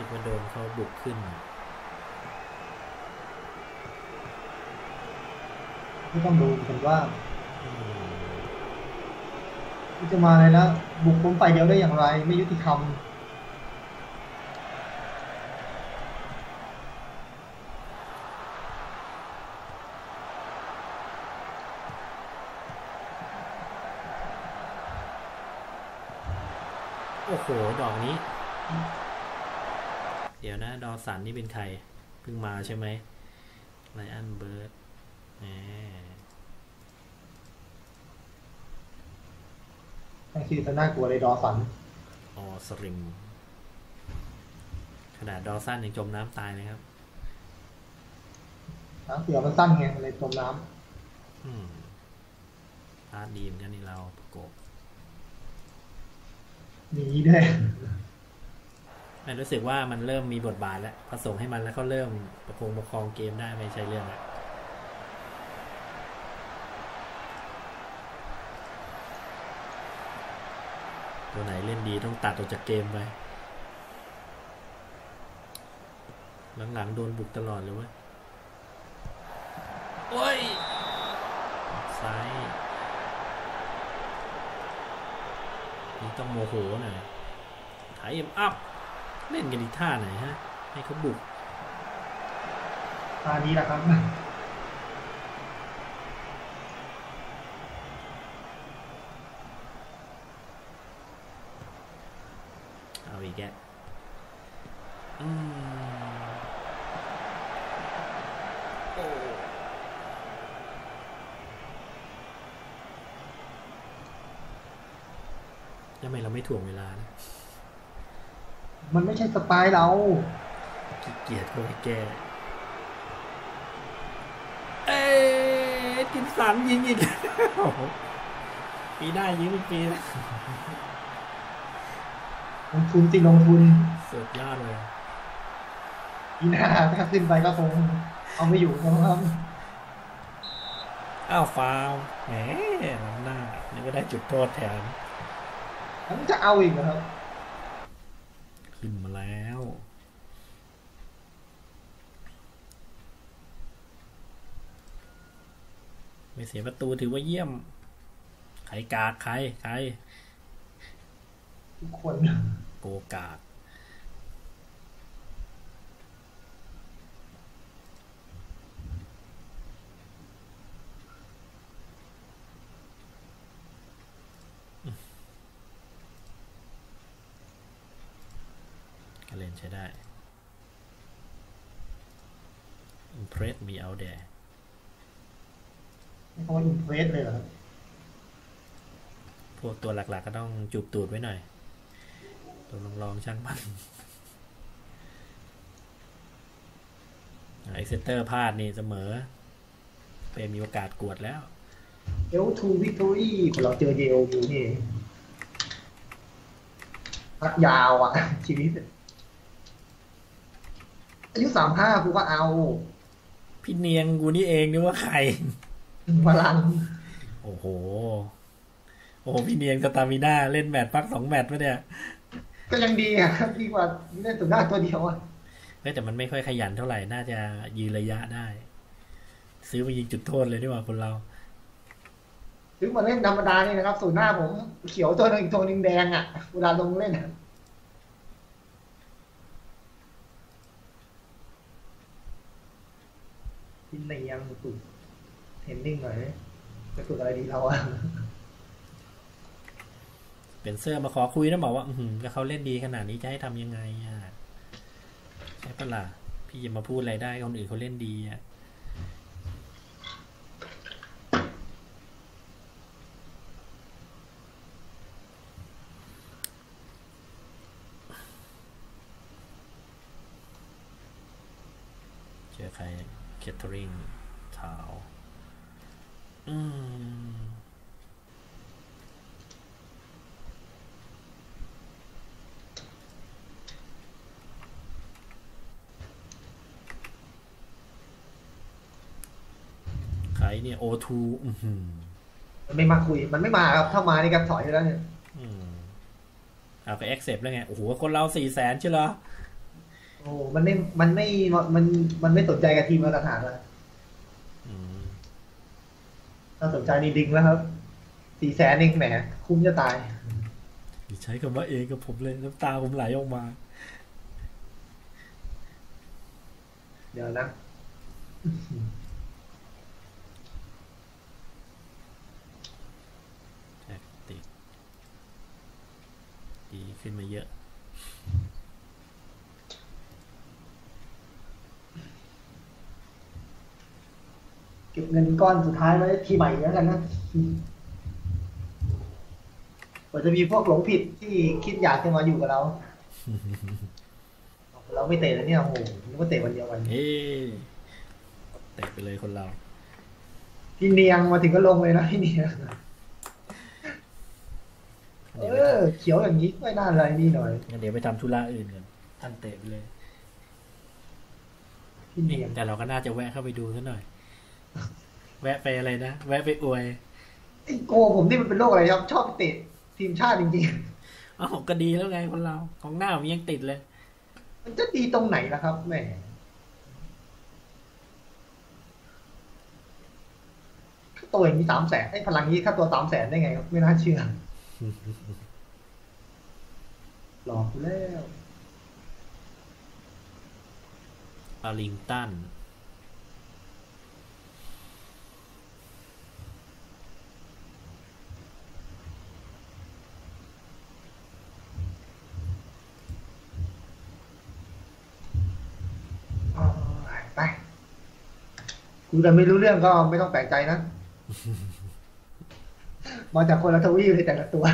สึกว่าโดนเขาบุกขึ้นไม่ต้องดูกันว่าอืมจะมาเลยนะบุกผมไปเดียวได้อย่างไร ไม่ยุติธรรมโอ้โห ดอกนี้ เดี๋ยวนะดอสันนี่เป็นใครเพิ่งมาใช่ไหมไลอันเบิร์ดแหมตั้งชื่อจะน่ากลัวเลยดอสันออสริม ขนาดดอสันยังจมน้ำตายเลยครับหางเสือมันสั้นไงมันเลยจมน้อืมพาร์ทดีเหมือนกันนี่เราประกบำอย่างนี้ด้วยแต่ รู้สึกว่ามันเริ่มมีบทบาทแล้วผสมให้มันแล้วเขาเริ่มประคองประคองเกมได้ไม่ใช่เรื่องละตัวไหนเล่นดีต้องตัดออกจากเกมไป หลังๆโดนบุกตลอดเลยเว้ย โอ้ย ซ้ายนี่ต้องโมโหหน่อยไถเอ็มอัพ เล่นกันอีกท่าไหนฮะ ให้เขาบุกตานี้แหละครับเอาอีกแกอืมโอ้ทำไมเราไม่ถ่วงเวลานะ มันไม่ใช่สไตล์เราขี้เกียจก็ไม่แก้เอ้ยกินสันยิงอีกโอ้โหปีได้ยิงอีกปีนะลงทุนสิลงทุนสุดยอดเลยปีหน้าถ้าขึ้นไปก็คงเอาไม่อยู่นะครับอ้าวฟาวล์แหมล้ำหน้านี่ก็ได้จุดโทษแถมผมจะเอาอีกนะครับ ขึ้นมาแล้ว ไม่เสียประตูถือว่าเยี่ยม ใครกากใคร ใครทุกคน โกกาก นใช้ได้ Impress me out there ไม่เขาว่าอินเฟสเลยเหรอครับพวกตัวหลักๆก็ต้องจูบตูดไว้หน่อย ตัวรองๆช่างมันไอเซนเตอร์พลาดนี่เสมอ เป็นมีโอกาสกวดแล้วเอลทูวิกตอรี่เราเจอเยลอยู่นี่พักยาวอะ ชีวิต อายุสามห้ากูก็เอา พี่เนียงกูนี่เองนึกว่าใครพลัง โอ้โห โอ้โหพี่เนียงสตามิน่าเล่นแมตช์พักสองแมตช์ปะเนี่ย ก็ยังดีอะดีกว่าเล่นตัวหน้าตัวเดียวอะเฮ้ยแต่มันไม่ค่อยขยันเท่าไหร่ น่าจะยืนระยะได้ ซื้อมายิงจุดโทษเลยดีกว่าคนเราถึงมาเล่นธรรมดานี่นะครับส่วนหน้าผม เขียวตัวหนึงอีกตัวหนึงแดงอะเวลาลงเล่นอะกิน ในยังตุกเห็นนิ่งหน่อยไหมจะตุกอะไรดีเราอะเป็นเสื้อมาขอคุยนะบอกว่า อือหือก็เขาเล่นดีขนาดนี้จะให้ทำยังไงอะใช่ปะล่ะพี่จะมาพูดอะไรได้คนอื่นเขาเล่นดีอะเจอใคร Kettering Town อืมใครเนี่ยโอทูอือหือมันไม่มาคุย มันไม่มาครับ ถ้ามานี่ครับถอยไปแล้วเนี่ยอืมเอาไป accept แล้วไง โอ้โห คนเราสี่แสนใช่เหรอ โอ้มันไม่มันไม่มันมันไม่สนใจกับทีมมาตรฐานแล้วอืมถ้าสนใจนี่ดึงแล้วครับสี่แสนเองแหมคุ้มจะตายอย่าใช้คำว่าเองกับผมเลยน้ำตาผมไหลออกมา เดี๋ยวนะแท็กติกดีขึ้นมาเยอะ เก็บเงินก้อนสุดท้ายไว้ทีใหม่แล้วกันนะกว่าจะมีพวกหลงผิดที่คิดอยากจะมาอยู่กับเรา เราไม่เตะแล้วเนี่ยโอ้โหนึกว่าเตะวันเดียวกันเฮ้เตะไปเลยคนเรา พี่เนียงมาถึงก็ลงเลยนะพี่เนียงเอเดี๋ยวไปอเขียวอย่างนี้ไม่น่าอะไรนี่หน่อยงั้นเดี๋ยวไปทำธุระอื่นกันท่านเตะไปเลย พี่เนียงแต่เราก็น่าจะแวะเข้าไปดูซะหน่อย แวะไปอะไรนะ แวะไปอวยไอ้โกผมนี่มันเป็นโรคอะไรครับ ชอบเตะทีมชาติจริงอ้าวก็ดีแล้วไงคนเรา ของหน้าผมยังติดเลยๆมันจะดีตรงไหนนะครับแหมค่าตัวอย่างนี้สามแสนไอ้พลังนี้ค่าตัวสามแสนได้ไงครับ ไม่น่าเชื่อ หลอกกูแล้วปาลิงตัน อ๋อไป กูจะไม่รู้เรื่องก็ไม่ต้องแปลกใจนะ มาจากคนละทวีปเลยแต่ละตัว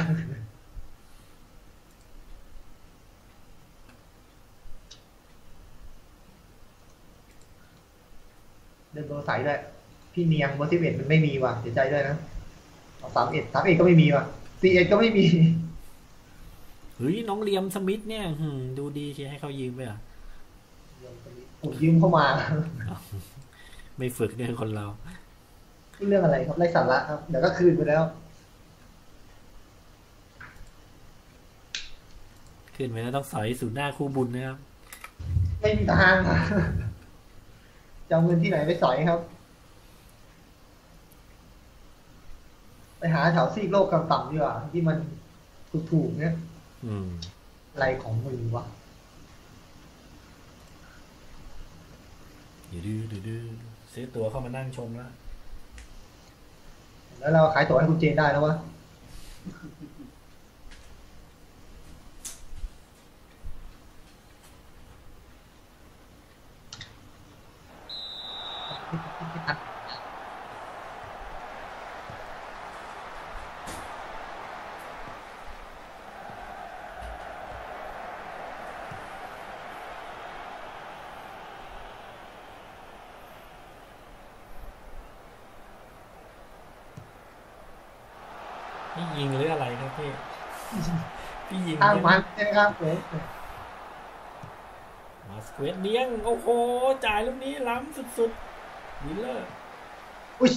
เดินตัวใสด้วยพี่เนียงเบอร์สิบเอ็ดมันไม่มีว่ะเสียใจด้วยนะเอาสามเอ็ดสามเอ็ดก็ไม่มีว่ะสี่เอ็ดก็ไม่มีเฮ้ยน้องเลียมสมิธเนี่ยหืมดูดีเชียให้เขายืมไปเหรอะผมยืมเข้ามา ไม่ฝึกเนี่ยคนเราเรื่องอะไรครับไร้สาระครับ เดี๋ยวก็คืนไปแล้วขึ้นไปแล้วต้องสอยสู่หน้าคู่บุญนะครับ ไม่มีทางอะจะเอาเงินที่ไหนไปสอยครับ ไปหาแถวซีกโลกต่ำๆดีกว่าที่มันถูกๆเนี่ยอืมอะไรของมึงวะดื้อดื้อดื้อ ซื้อตั๋วเข้ามานั่งชมแล้ว แล้วเราขายตั๋วให้คุณเจนได้แล้ววะพี่ยิงหรืออะไรครับพี่ พี่ยิง ข้าง เนี่ย มันใช่ไหมครับผมมาสเควตเลี้ยง โอ้โห จ่ายลูกนี้ล้ำสุดๆวิลเลอร์อุ้ย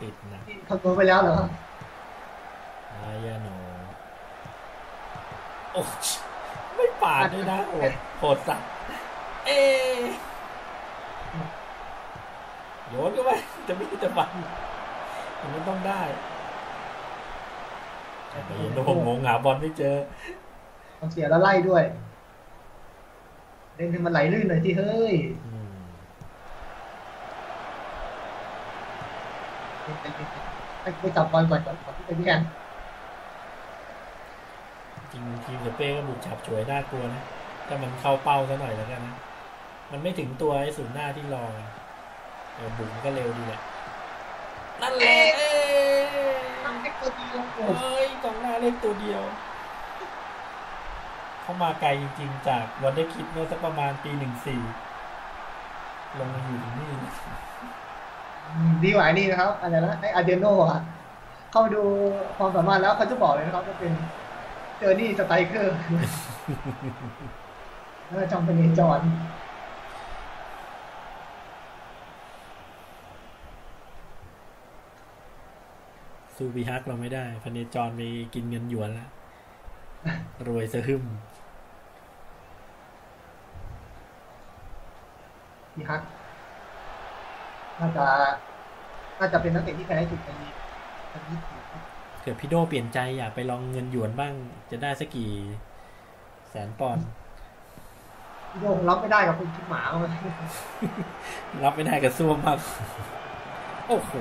ปิดนะนี่คำนวณไปแล้วเหรออายาโนโอ้ชไม่ปาดด้วยนะโหดโหดสัตว์เอโยนก็ไปจะไม่จะฟันมันต้องได้แต่ไปโดนงงหาบอลไม่เจอ ต้องเสียแล้วไล่ด้วยเล่นให้มันไหลลื่นหน่อยที่เฮ้ยไปจับบอลก่อนก่อนก่อนที่จะแย่งจริงทีมสเป้ก็บุกฉับฉวยน่ากลัวนะถ้ามันเข้าเป้าซะหน่อยแล้วกันนะ มันไม่ถึงตัวไอ้ศูนย์หน้าที่รอเออบุกมันก็เร็วดีแหละนั่นแหละเอ้ยตัวเดียวเอ้ยกองหน้าเล็กตัวเดียว เขามาไกลจริงๆ จากวันได้คิดเมื่อสักประมาณปีหนึ่งสี่ลงมาอยู่ที่นี่ดีกว่าไอ้นี่นะครับอะไรนะไอ้อาเดโนอะเข้าดูความสามารถแล้วเขาจะบอกเลยนะครับว่าเป็น journey strikerแล้วจำเป็นเนจอนซูบีฮักเราไม่ได้พเนจรไปกินเงินหยวนแล้วรวยสะหึม พี่ฮักน่าจะน่าจะเป็นนักเตะที่แพ้ที่สุดในนี้ในนี้เกิดพี่โดเปลี่ยนใจอยากไปลองเงินหยวนบ้าง จะได้สักกี่แสนปอนด์พี่โยงรับไม่ได้กับคนคิดหมาเข้ามารับไม่ได้กับซ่วมมากโอ้โห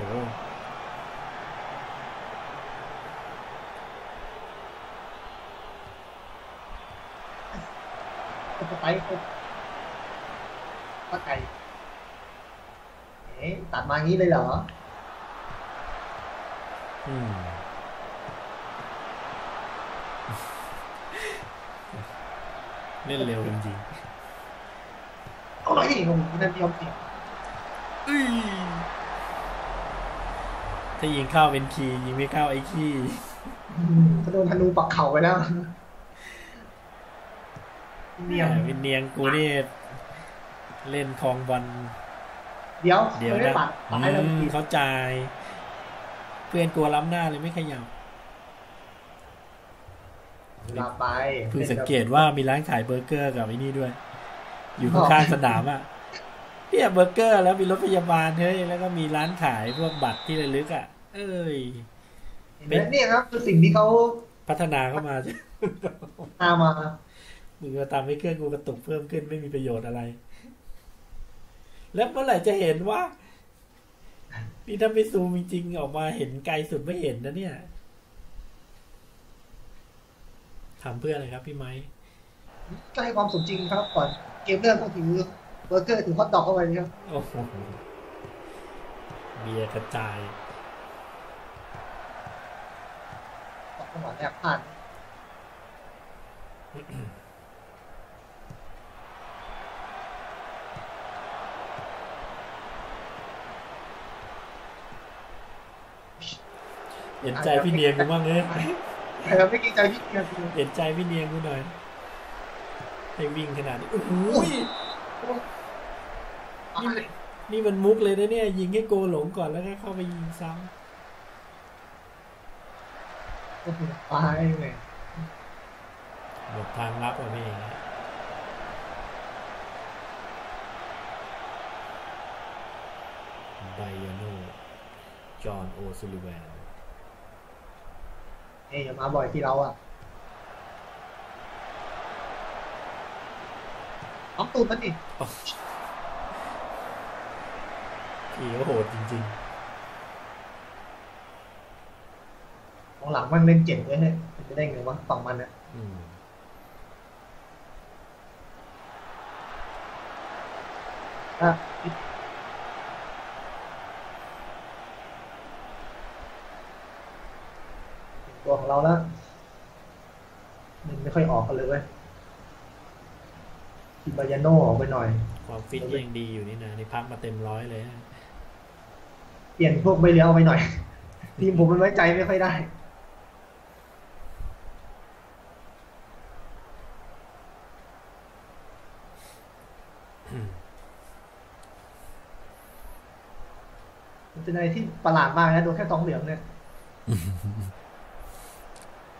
จะไป คนป้าไก่เอ๊ะตัดมางี้เลยเหรอ อืมเล่นเร็วจริงเอาหน่อยดิผมนั่นเดียวเสียๆอุ้ยถ้ายิงเข้าเป็นคีย์ยิงไม่เข้าไอ้ขี้ก็โดนธนูปักเข่าไปแล้ว เนี่เนี่ยยวินเนียงกูนี่ เล่นคลองบอลเดี๋ยวเดี๋ยวไม่ได้นะปัดปัดให้เราอืมผิดเข้าใจเพื่อนกลัวล้ำหน้าเลยไม่ขยับลาไปเพิ่งสังเกตว่ามีร้านขายเบอร์เกอร์กับไอ้นี่ด้วย อยู่ข้างๆสนามอะเนี่ยเบอร์เกอร์แล้วมีรถพยาบาลเฮ้ยแล้วก็มีร้านขายพวกบัตรที่ระลึกอะ เอ้ยเห็นไหมเนี่ยครับคือสิ่งที่เขาพัฒนาเข้ามาตามมามึงก็ทำให้เครื่องกูกระตุกเพิ่มขึ้นไม่มีประโยชน์อะไร แล้วเมื่อไหร่จะเห็นว่านี่ถ้าไม่ซูมจริงๆออกมาเห็นไกลสุดไม่เห็นนะเนี่ยทำเพื่ออะไรครับพี่ไม้ก็ให้ความสมจริงครับ ก่อนเกมเริ่มต้องถือเบอร์เกอร์ถือฮอทดอกเข้าไปครับโอ้โหเบียร์กระจายจังหวะแรกพลาด เห็นใจพี่เนียงกูบ้างเลยแต่เราไม่เกรงใจพี่เนียงเห็นใจพี่เนียงกูหน่อยให้วิ่งขนาดนี้โอ้โหยเอาไปนี่มันมุกเลยนะเนี่ย ยิงให้โกหลงก่อนแล้วก็เข้าไปยิงซ้โอ้โหไปเลยำหมดทางลับอะพี่อย่างเงี้ยไบยาโนจอห์นโอซูลิแวน เอ้ยอย่ามาบ่อยที่เราอะน้องตูนมันดิพี่ก็โหดจริงของหลังมันเล่นเจ็บเลยเนี่ยมันจะได้ไงวะฝั่งมันอะๆอืมอะตัวของเราแล้วมันไม่ค่อยออ กกันเลยเว้ยคิบายาโน่ออกไปหน่อย ความฟิตยังดีอยู่นี่นะนี่พักมาเต็มร้อยเลยนะเปลี่ยนพวกใบเหลี้ยวเอาไปหน่อย ทีมผมมันไว้ใจไม่ค่อยได้มันเป็นอะไรที่ประหลาดมากนะโดนแค่สองเหลืองเนี่ย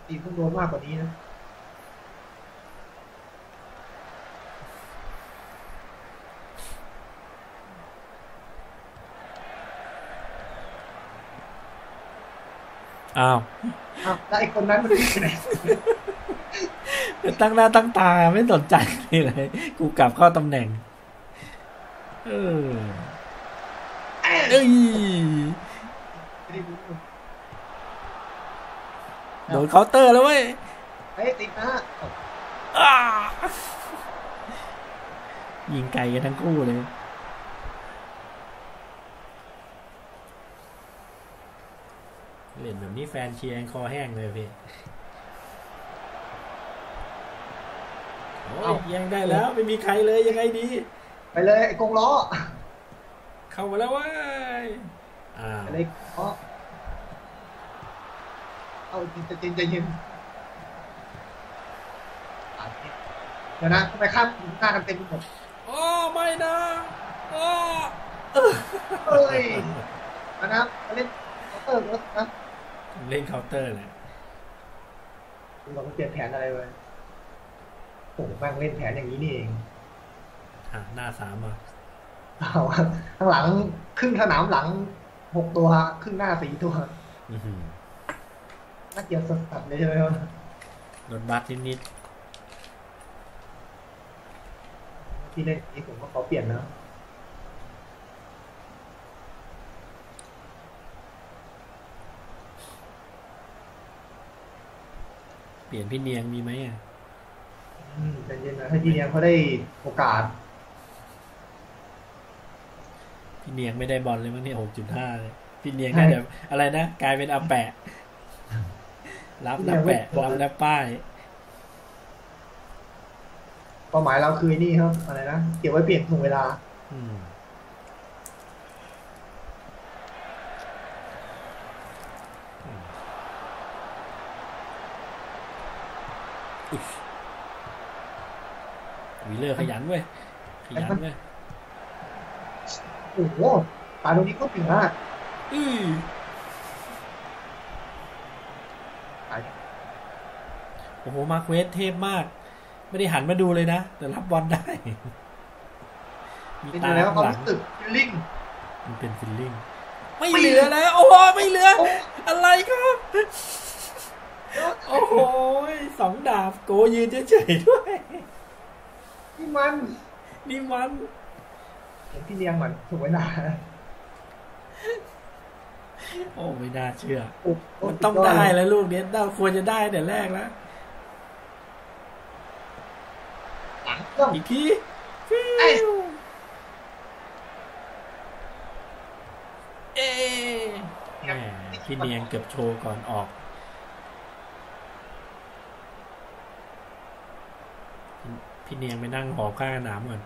ทีมต้องโดนมากกว่านี้นะ อ้าวอ้าวแล้วไอ้คนนั้นมันวิ่งไปไหนตั้งหน้าตั้งตาไม่สนใจนี่เลยกูกลับเข้าตำแหน่ง เออเอ้ยไม่ได้รู้โดนเคาน์เตอร์แล้วเว้ยเฮ้ยติดนะอ้ายิงไกลกันทั้งคู่เลย เล่นแบบนี้แฟนเชียร์ยังคอแห้งเลยพี่โอ้ยยังได้แล้วไม่มีใครเลยยังไงดี ไปเลยไอ้กงล้อ เข้ามาแล้วเว้ยอ่าไปเลยล้อเอาจริงใจเย็นใจเย็นเดี๋ยวนะทำไมข้ามหน้ากันเต็มไปหมดโอ้ไม่นะโอ้เอ้ยมานะมาเล่นเคาน์เตอร์รถนะ เล่นเคาน์เตอร์แหละคุณบอกว่าเปลี่ยนแผนอะไรไปโอ้โหแม่งเล่นแผนอย่างนี้นี่เองอะหน้าสามอะเอาวะข้างหลังครึ่งสนามหลังหกตัวครึ่งหน้าสี่ตัวอื้อหือน่าเกลียดสัสๆเลยใช่ไหมครับรถบัสนิดที่เล่นนี้ผมก็ขอเปลี่ยนนะ เปลี่ยนพี่เนียงมีไหมอะอืมใจเย็นนะให้ทีเนี้ยเขาได้โอกาส พี่เนียงไม่ได้บอลเลยมั้งเนี่ยหกจุดห้าเลยพี่เนียงน่าจะอะไรนะกลายเป็นอาแปะ รับน้ำแปะรับน้ำป้ายเป้าหมายเราคือไอ้นี่ครับอะไรนะเก็บไว้เปลี่ยนถ่วงเวลา อืมอุ๊ย วีเลอร์ขยันเว้ย ขยันเว้ย โอ้โหตาตรงนี้ก็ถึงมากอื้อตายโอ้โห มาร์คเวสเทพมาก ไม่ได้หันมาดูเลยนะ แต่รับบอลได้มีเป็นตายังไงว่าข้างความหลังรู้สึก feeling มันเป็น feeling ไม่เหลือแล้ว โอ้โห ไม่เหลือโอ้อะไรครับโอ้โหสองดาบโกยืนเฉยๆด้วย ที่มันนี่มันเห็นพี่เลี้ยงเหมือนถ่วงเวลาโอ้ไม่น่าเชื่อโอ้โหมันต้องได้แล้วลูกเนี้ยเราควรจะได้แต่แรกแล้วหลังเครื่องอีกทีฟิเอ้ยวเอ๊ะแหมพี่เนียงเกือบโชว์ก่อนออก พี่เนียงไปนั่งหอบข้างสนามก่อน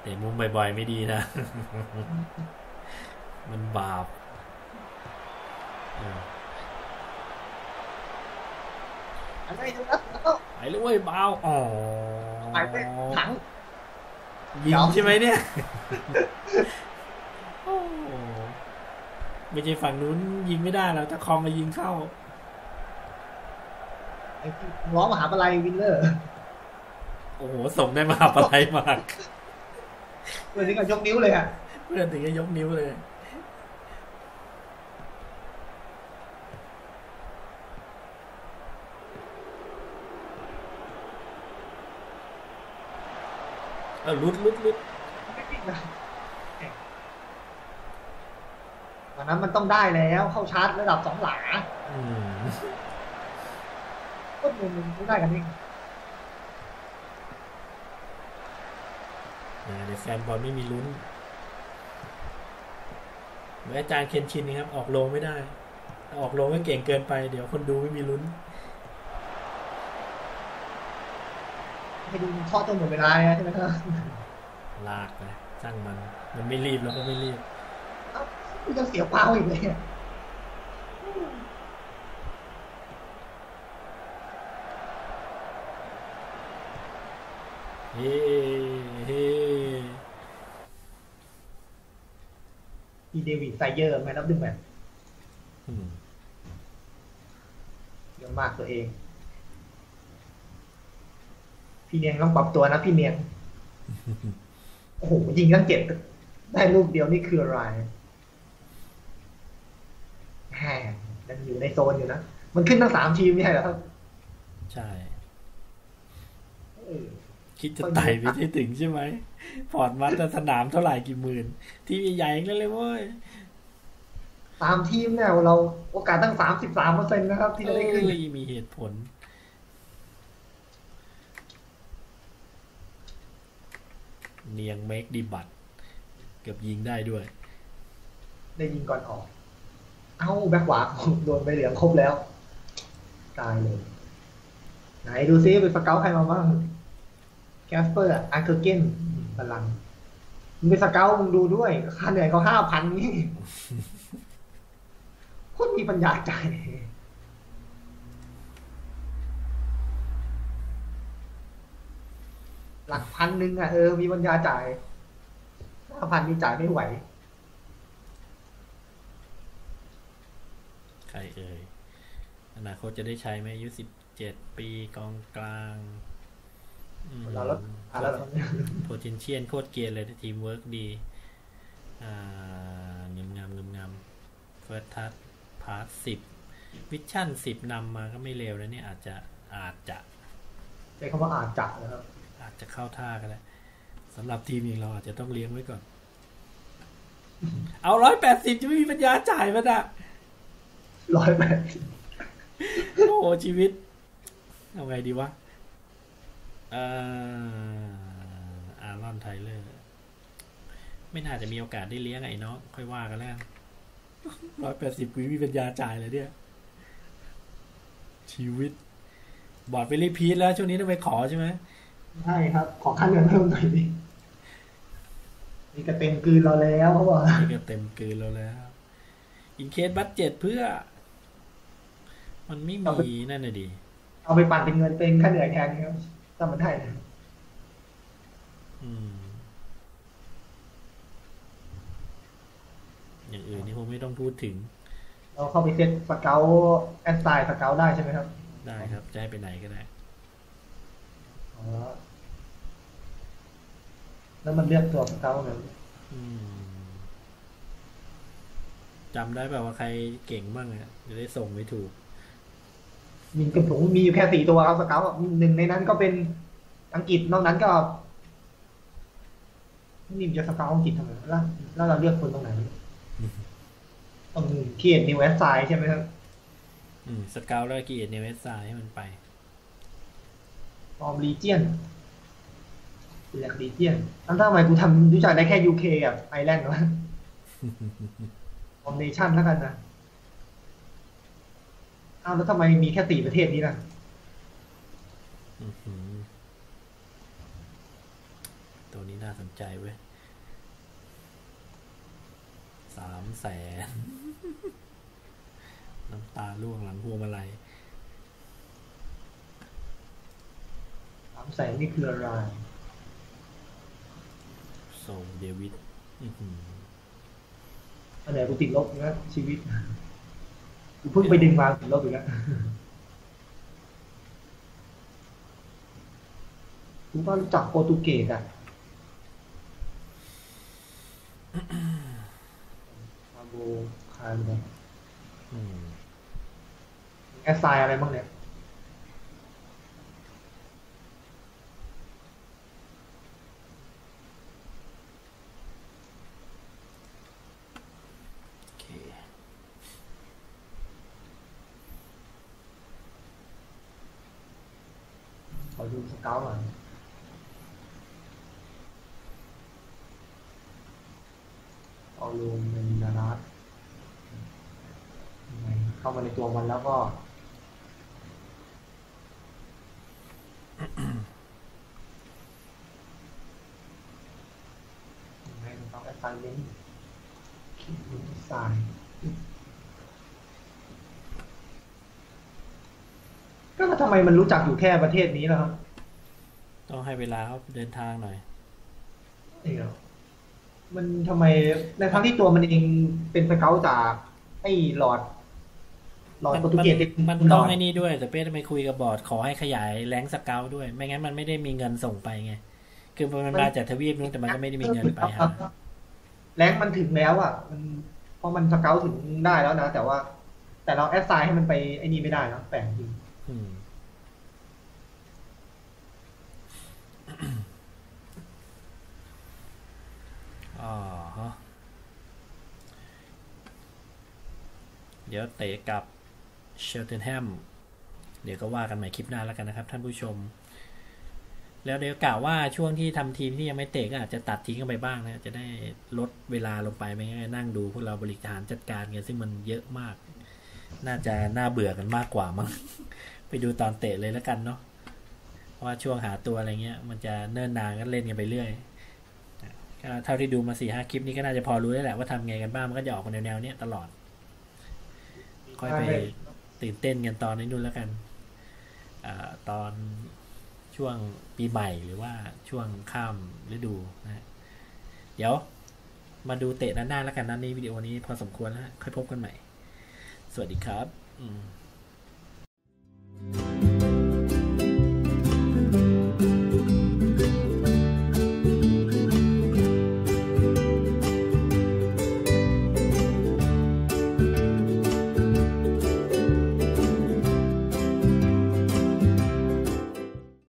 แเตะมุมบ่อยๆไม่ดีนะ มันบาปเอออันนี้ดูนะแล้วก็ไปเลยเว้ยเบาอ๋อไปไปถังยิงใช่ไหมเนี่ยโอ้ ไม่ใช่ฝั่งนู้นยิงไม่ได้แล้วถ้าคอมมายิงเข้าไอ้ที่ล้อมหาปลัยวินเลอร์ โอ้โห ส่งได้มหาปลัยมากเพื่อนนี่ก็ยกนิ้วเลยอะเพื่อนถึงจะยกนิ้วเลยเออลุดลุดลุด ไม่ปิดนะวันนั้นมันต้องได้แล้วเข้าชาร์จระดับสองหลาอืมก็มึงมึงไม่ได้กันนี่เนี่ยในแฟนบอลไม่มีลุ้นเหมือนอาจารย์เคนชินนะครับ ออกโรงไม่ได้ถ้าออกโรงก็เก่งเกินไป เดี๋ยวคนดูไม่มีลุ้นให้ดูทอดจนหมดเวลาเลยนะใช่ไหมครับลากไปช่างมัน มันไม่รีบแล้วก็ไม่รีบเอ้า กูยังเสียเป้าอีกเลยอะเฮ้เฮ้อีเดวิดไซเยอร์แมนนับดึงแมนอืมเยอะมากตัวเอง พี่เนียงต้องปรับตัวนะพี่เนียง โอ้โหยิงตั้งเจ็ดได้ลูกเดียวนี่คืออะไร แหมยังอยู่ในโซนอยู่นะ มันขึ้นทั้งสามทีมไม่ใช่เหรอครับ ใช่เออคิดจะไต่ไปที่ถึงใช่ไหม พอร์ตมัดแต่สนามเท่าไหร่กี่หมื่น ทีมใหญ่ๆอย่างนั้นเลยเว้ยสามทีมเนี่ยเราโอกาสตั้งสามสิบสามเปอร์เซ็นต์นะครับ ที่จะได้ขึ้นเอ้ยมีเหตุผลเนียงเมคดีบัตเกือบยิงได้ด้วย ได้ยิงก่อนออก เอ้าแบ็คขวาโดนไปเหลืองครบแล้ว ตายเลย ไหนดูซิไป scout ใครมาบ้างแคสเปอร์อาร์เคอร์เกนพลังมึงไปสเกลมึงดูด้วยค่าเหนื่อยเขาห้าพันนี่โคตรมีปัญญาจ่ายหลักพันหนึ่งอะเออมีปัญญาจ่ายห้าพันนี่จ่ายไม่ไหว ใครเอ่ย อนาคตจะได้ใช้ไหมอายุสิบเจ็ดปีกองกลางอืมเราลดอะแล้วเรา potential โคตรเกรียนเลยทีมเวิร์กดี อ่าเงมงามเงมงาม first touch pass สิบ vision สิบนำมาก็ไม่เร็วแล้วเนี่ยอาจจะอาจจะใช้คำว่าอาจจับนะครับ อาจจะเข้าท่ากันแล้วสำหรับทีมอย่างเราอาจจะต้องเลี้ยงไว้ก่อน เอาร้อยแปดสิบจะไม่มีปัญญาจ่ายมันอะ ร้อยแปดโอ้โหชีวิตเอาไงดีวะเอ่ออารอนไทเลอร์ ไม่น่าจะมีโอกาสได้เลี้ยงไอ้น้องค่อยว่ากันแล้วร้อยแปดสิบกูไม่มีปัญญาจ่ายเลยเนี่ย ชีวิต บอร์ดไป repeat แล้ว ช่วงนี้ต้องไปขอใช่ไหมใช่ครับ ขอขั้นเงินเพิ่มหน่อยดินี่ก็เต็มกลืนเราแล้วเขาบอกนี่ก็เต็มเกินแล้วแล้ว increase budget เพื่อ มันไม่มีนั่นน่ะดิเอาไปปั่นเป็นเงินเป็นค่าเหนื่อยแทนครับถ้ามันได้นะอืมอย่างอื่นนี่คงไม่ต้องพูดถึง เราเข้าไป set scout assign scout ได้ใช่ไหมครับ ได้ครับ จะให้ไปไหนก็ได้อ๋อแล้วมันเลือกตัว scout เลยอืมจำได้แบบว่าใครเก่งบ้างอะจะได้ส่งไม่ถูก มีกระผมมีอยู่แค่สี่ตัวครับสเกลหนึ่งในนั้นก็เป็นอังกฤษนอกนั้นก็นี่มันจะสเกลอังกฤษทำไมแล้วแล้วเราเลือกคนตรงไหนต้องเขียนนิวแอดไซน์ใช่ไหมครับอืมสเกลแล้วกีเอ็ดในเว็บไซต์ให้มันไปฟอร์มลีเจียนเรียก region อันทำไมกูทำรู้จักได้แค่ UK กับไอร์แลนด์วะ from nation แล้วกันนะ อ้าวแล้วทำไมมีแค่สี่ประเทศนี้ล่ะอื้อหือโตตัวนี้น่าสนใจเว้ยสามแสน น้ำตาล่วงหลังพวงมาลัยสามแสนนี่คืออะไรโซเดวิดอื้อหืออันไหนกูติดลบนะชีวิตกู เพิ่งไปดึงมาติดลบอีกแล้วกูว่ารู้จักโปรตุเกสอะซาโบคาร์โบอืมแอสไซน์อะไรบ้างเนี่ย โอเค ขอดูส เกลหน่อยเอาลงเป็นารัสยังไงเข้ามาในตัวมันแล้วก็ยังไมันต้อง assignment คิดดูดีไซน์ก็แล้วทำไมมันรู้จักอยู่แค่ประเทศนี้ล่ะครับ ต้องให้เวลาเขาเดินทางหน่อยเดี๋ยวมันทำไมในทั้งที่ตัวมันเองเป็นสเกลจากไอ้หลอด หลอดมันโปรตุเกสมันหต้น่องอยไอ้นี่ด้วย แต่เป้ไปคุยกับบอร์ดขอให้ขยายแรงสเกลด้วย ไม่งั้นมันไม่ได้มีเงินส่งไปไง คือมันมาจากทวีปนู้นแต่มันก็ไม่ได้มีเงินไปหาแรงมันถึงแล้วอะ มันพอมันสเกลถึงได้แล้วนะแต่ว่า แต่เราแอดไซน์ให้มันไปไอ้นี่ไม่ได้นะแปลกจริง อ๋อฮะเดี๋ยวเตะกับเชลเทนแฮมเดี๋ยวก็ว่ากันใหม่คลิปหน้าแล้วกันนะครับ ท่านผู้ชม แล้วเดี๋ยวกล่าวว่าช่วงที่ทำทีมที่ยังไม่เตะก็อาจจะตัดทิ้งกันไปบ้างนะจะได้ลดเวลาลงไปไม่งั้นนั่งดูพวกเราบริหารจัดการกันซึ่งมันเยอะมาก น่าจะน่าเบื่อกันมากกว่ามั้งไปดูตอนเตะเลยแล้วกันเนาะเพราะว่าช่วงหาตัวอะไรเงี้ย มันจะเนิ่นนานก็เล่นกันไปเรื่อย เท่าที่ดูมาสี่ห้าคลิปนี้ก็น่าจะพอรู้แล้วแหละว่าทำไงกันบ้างมันก็จะออกมาแนวๆเนี้ยตลอด ค่อยไปตื่นเต้นกันตอนนี้นู่นแล้วกันอตอนช่วงปีใหม่หรือว่าช่วงข้ามฤดูนะเดี๋ยว มาดูเตะด้านหน้าแล้วกันนะในวิดีโอนี้พอสมควรแล้วค่อยพบกันใหม่ สวัสดีครับ อืม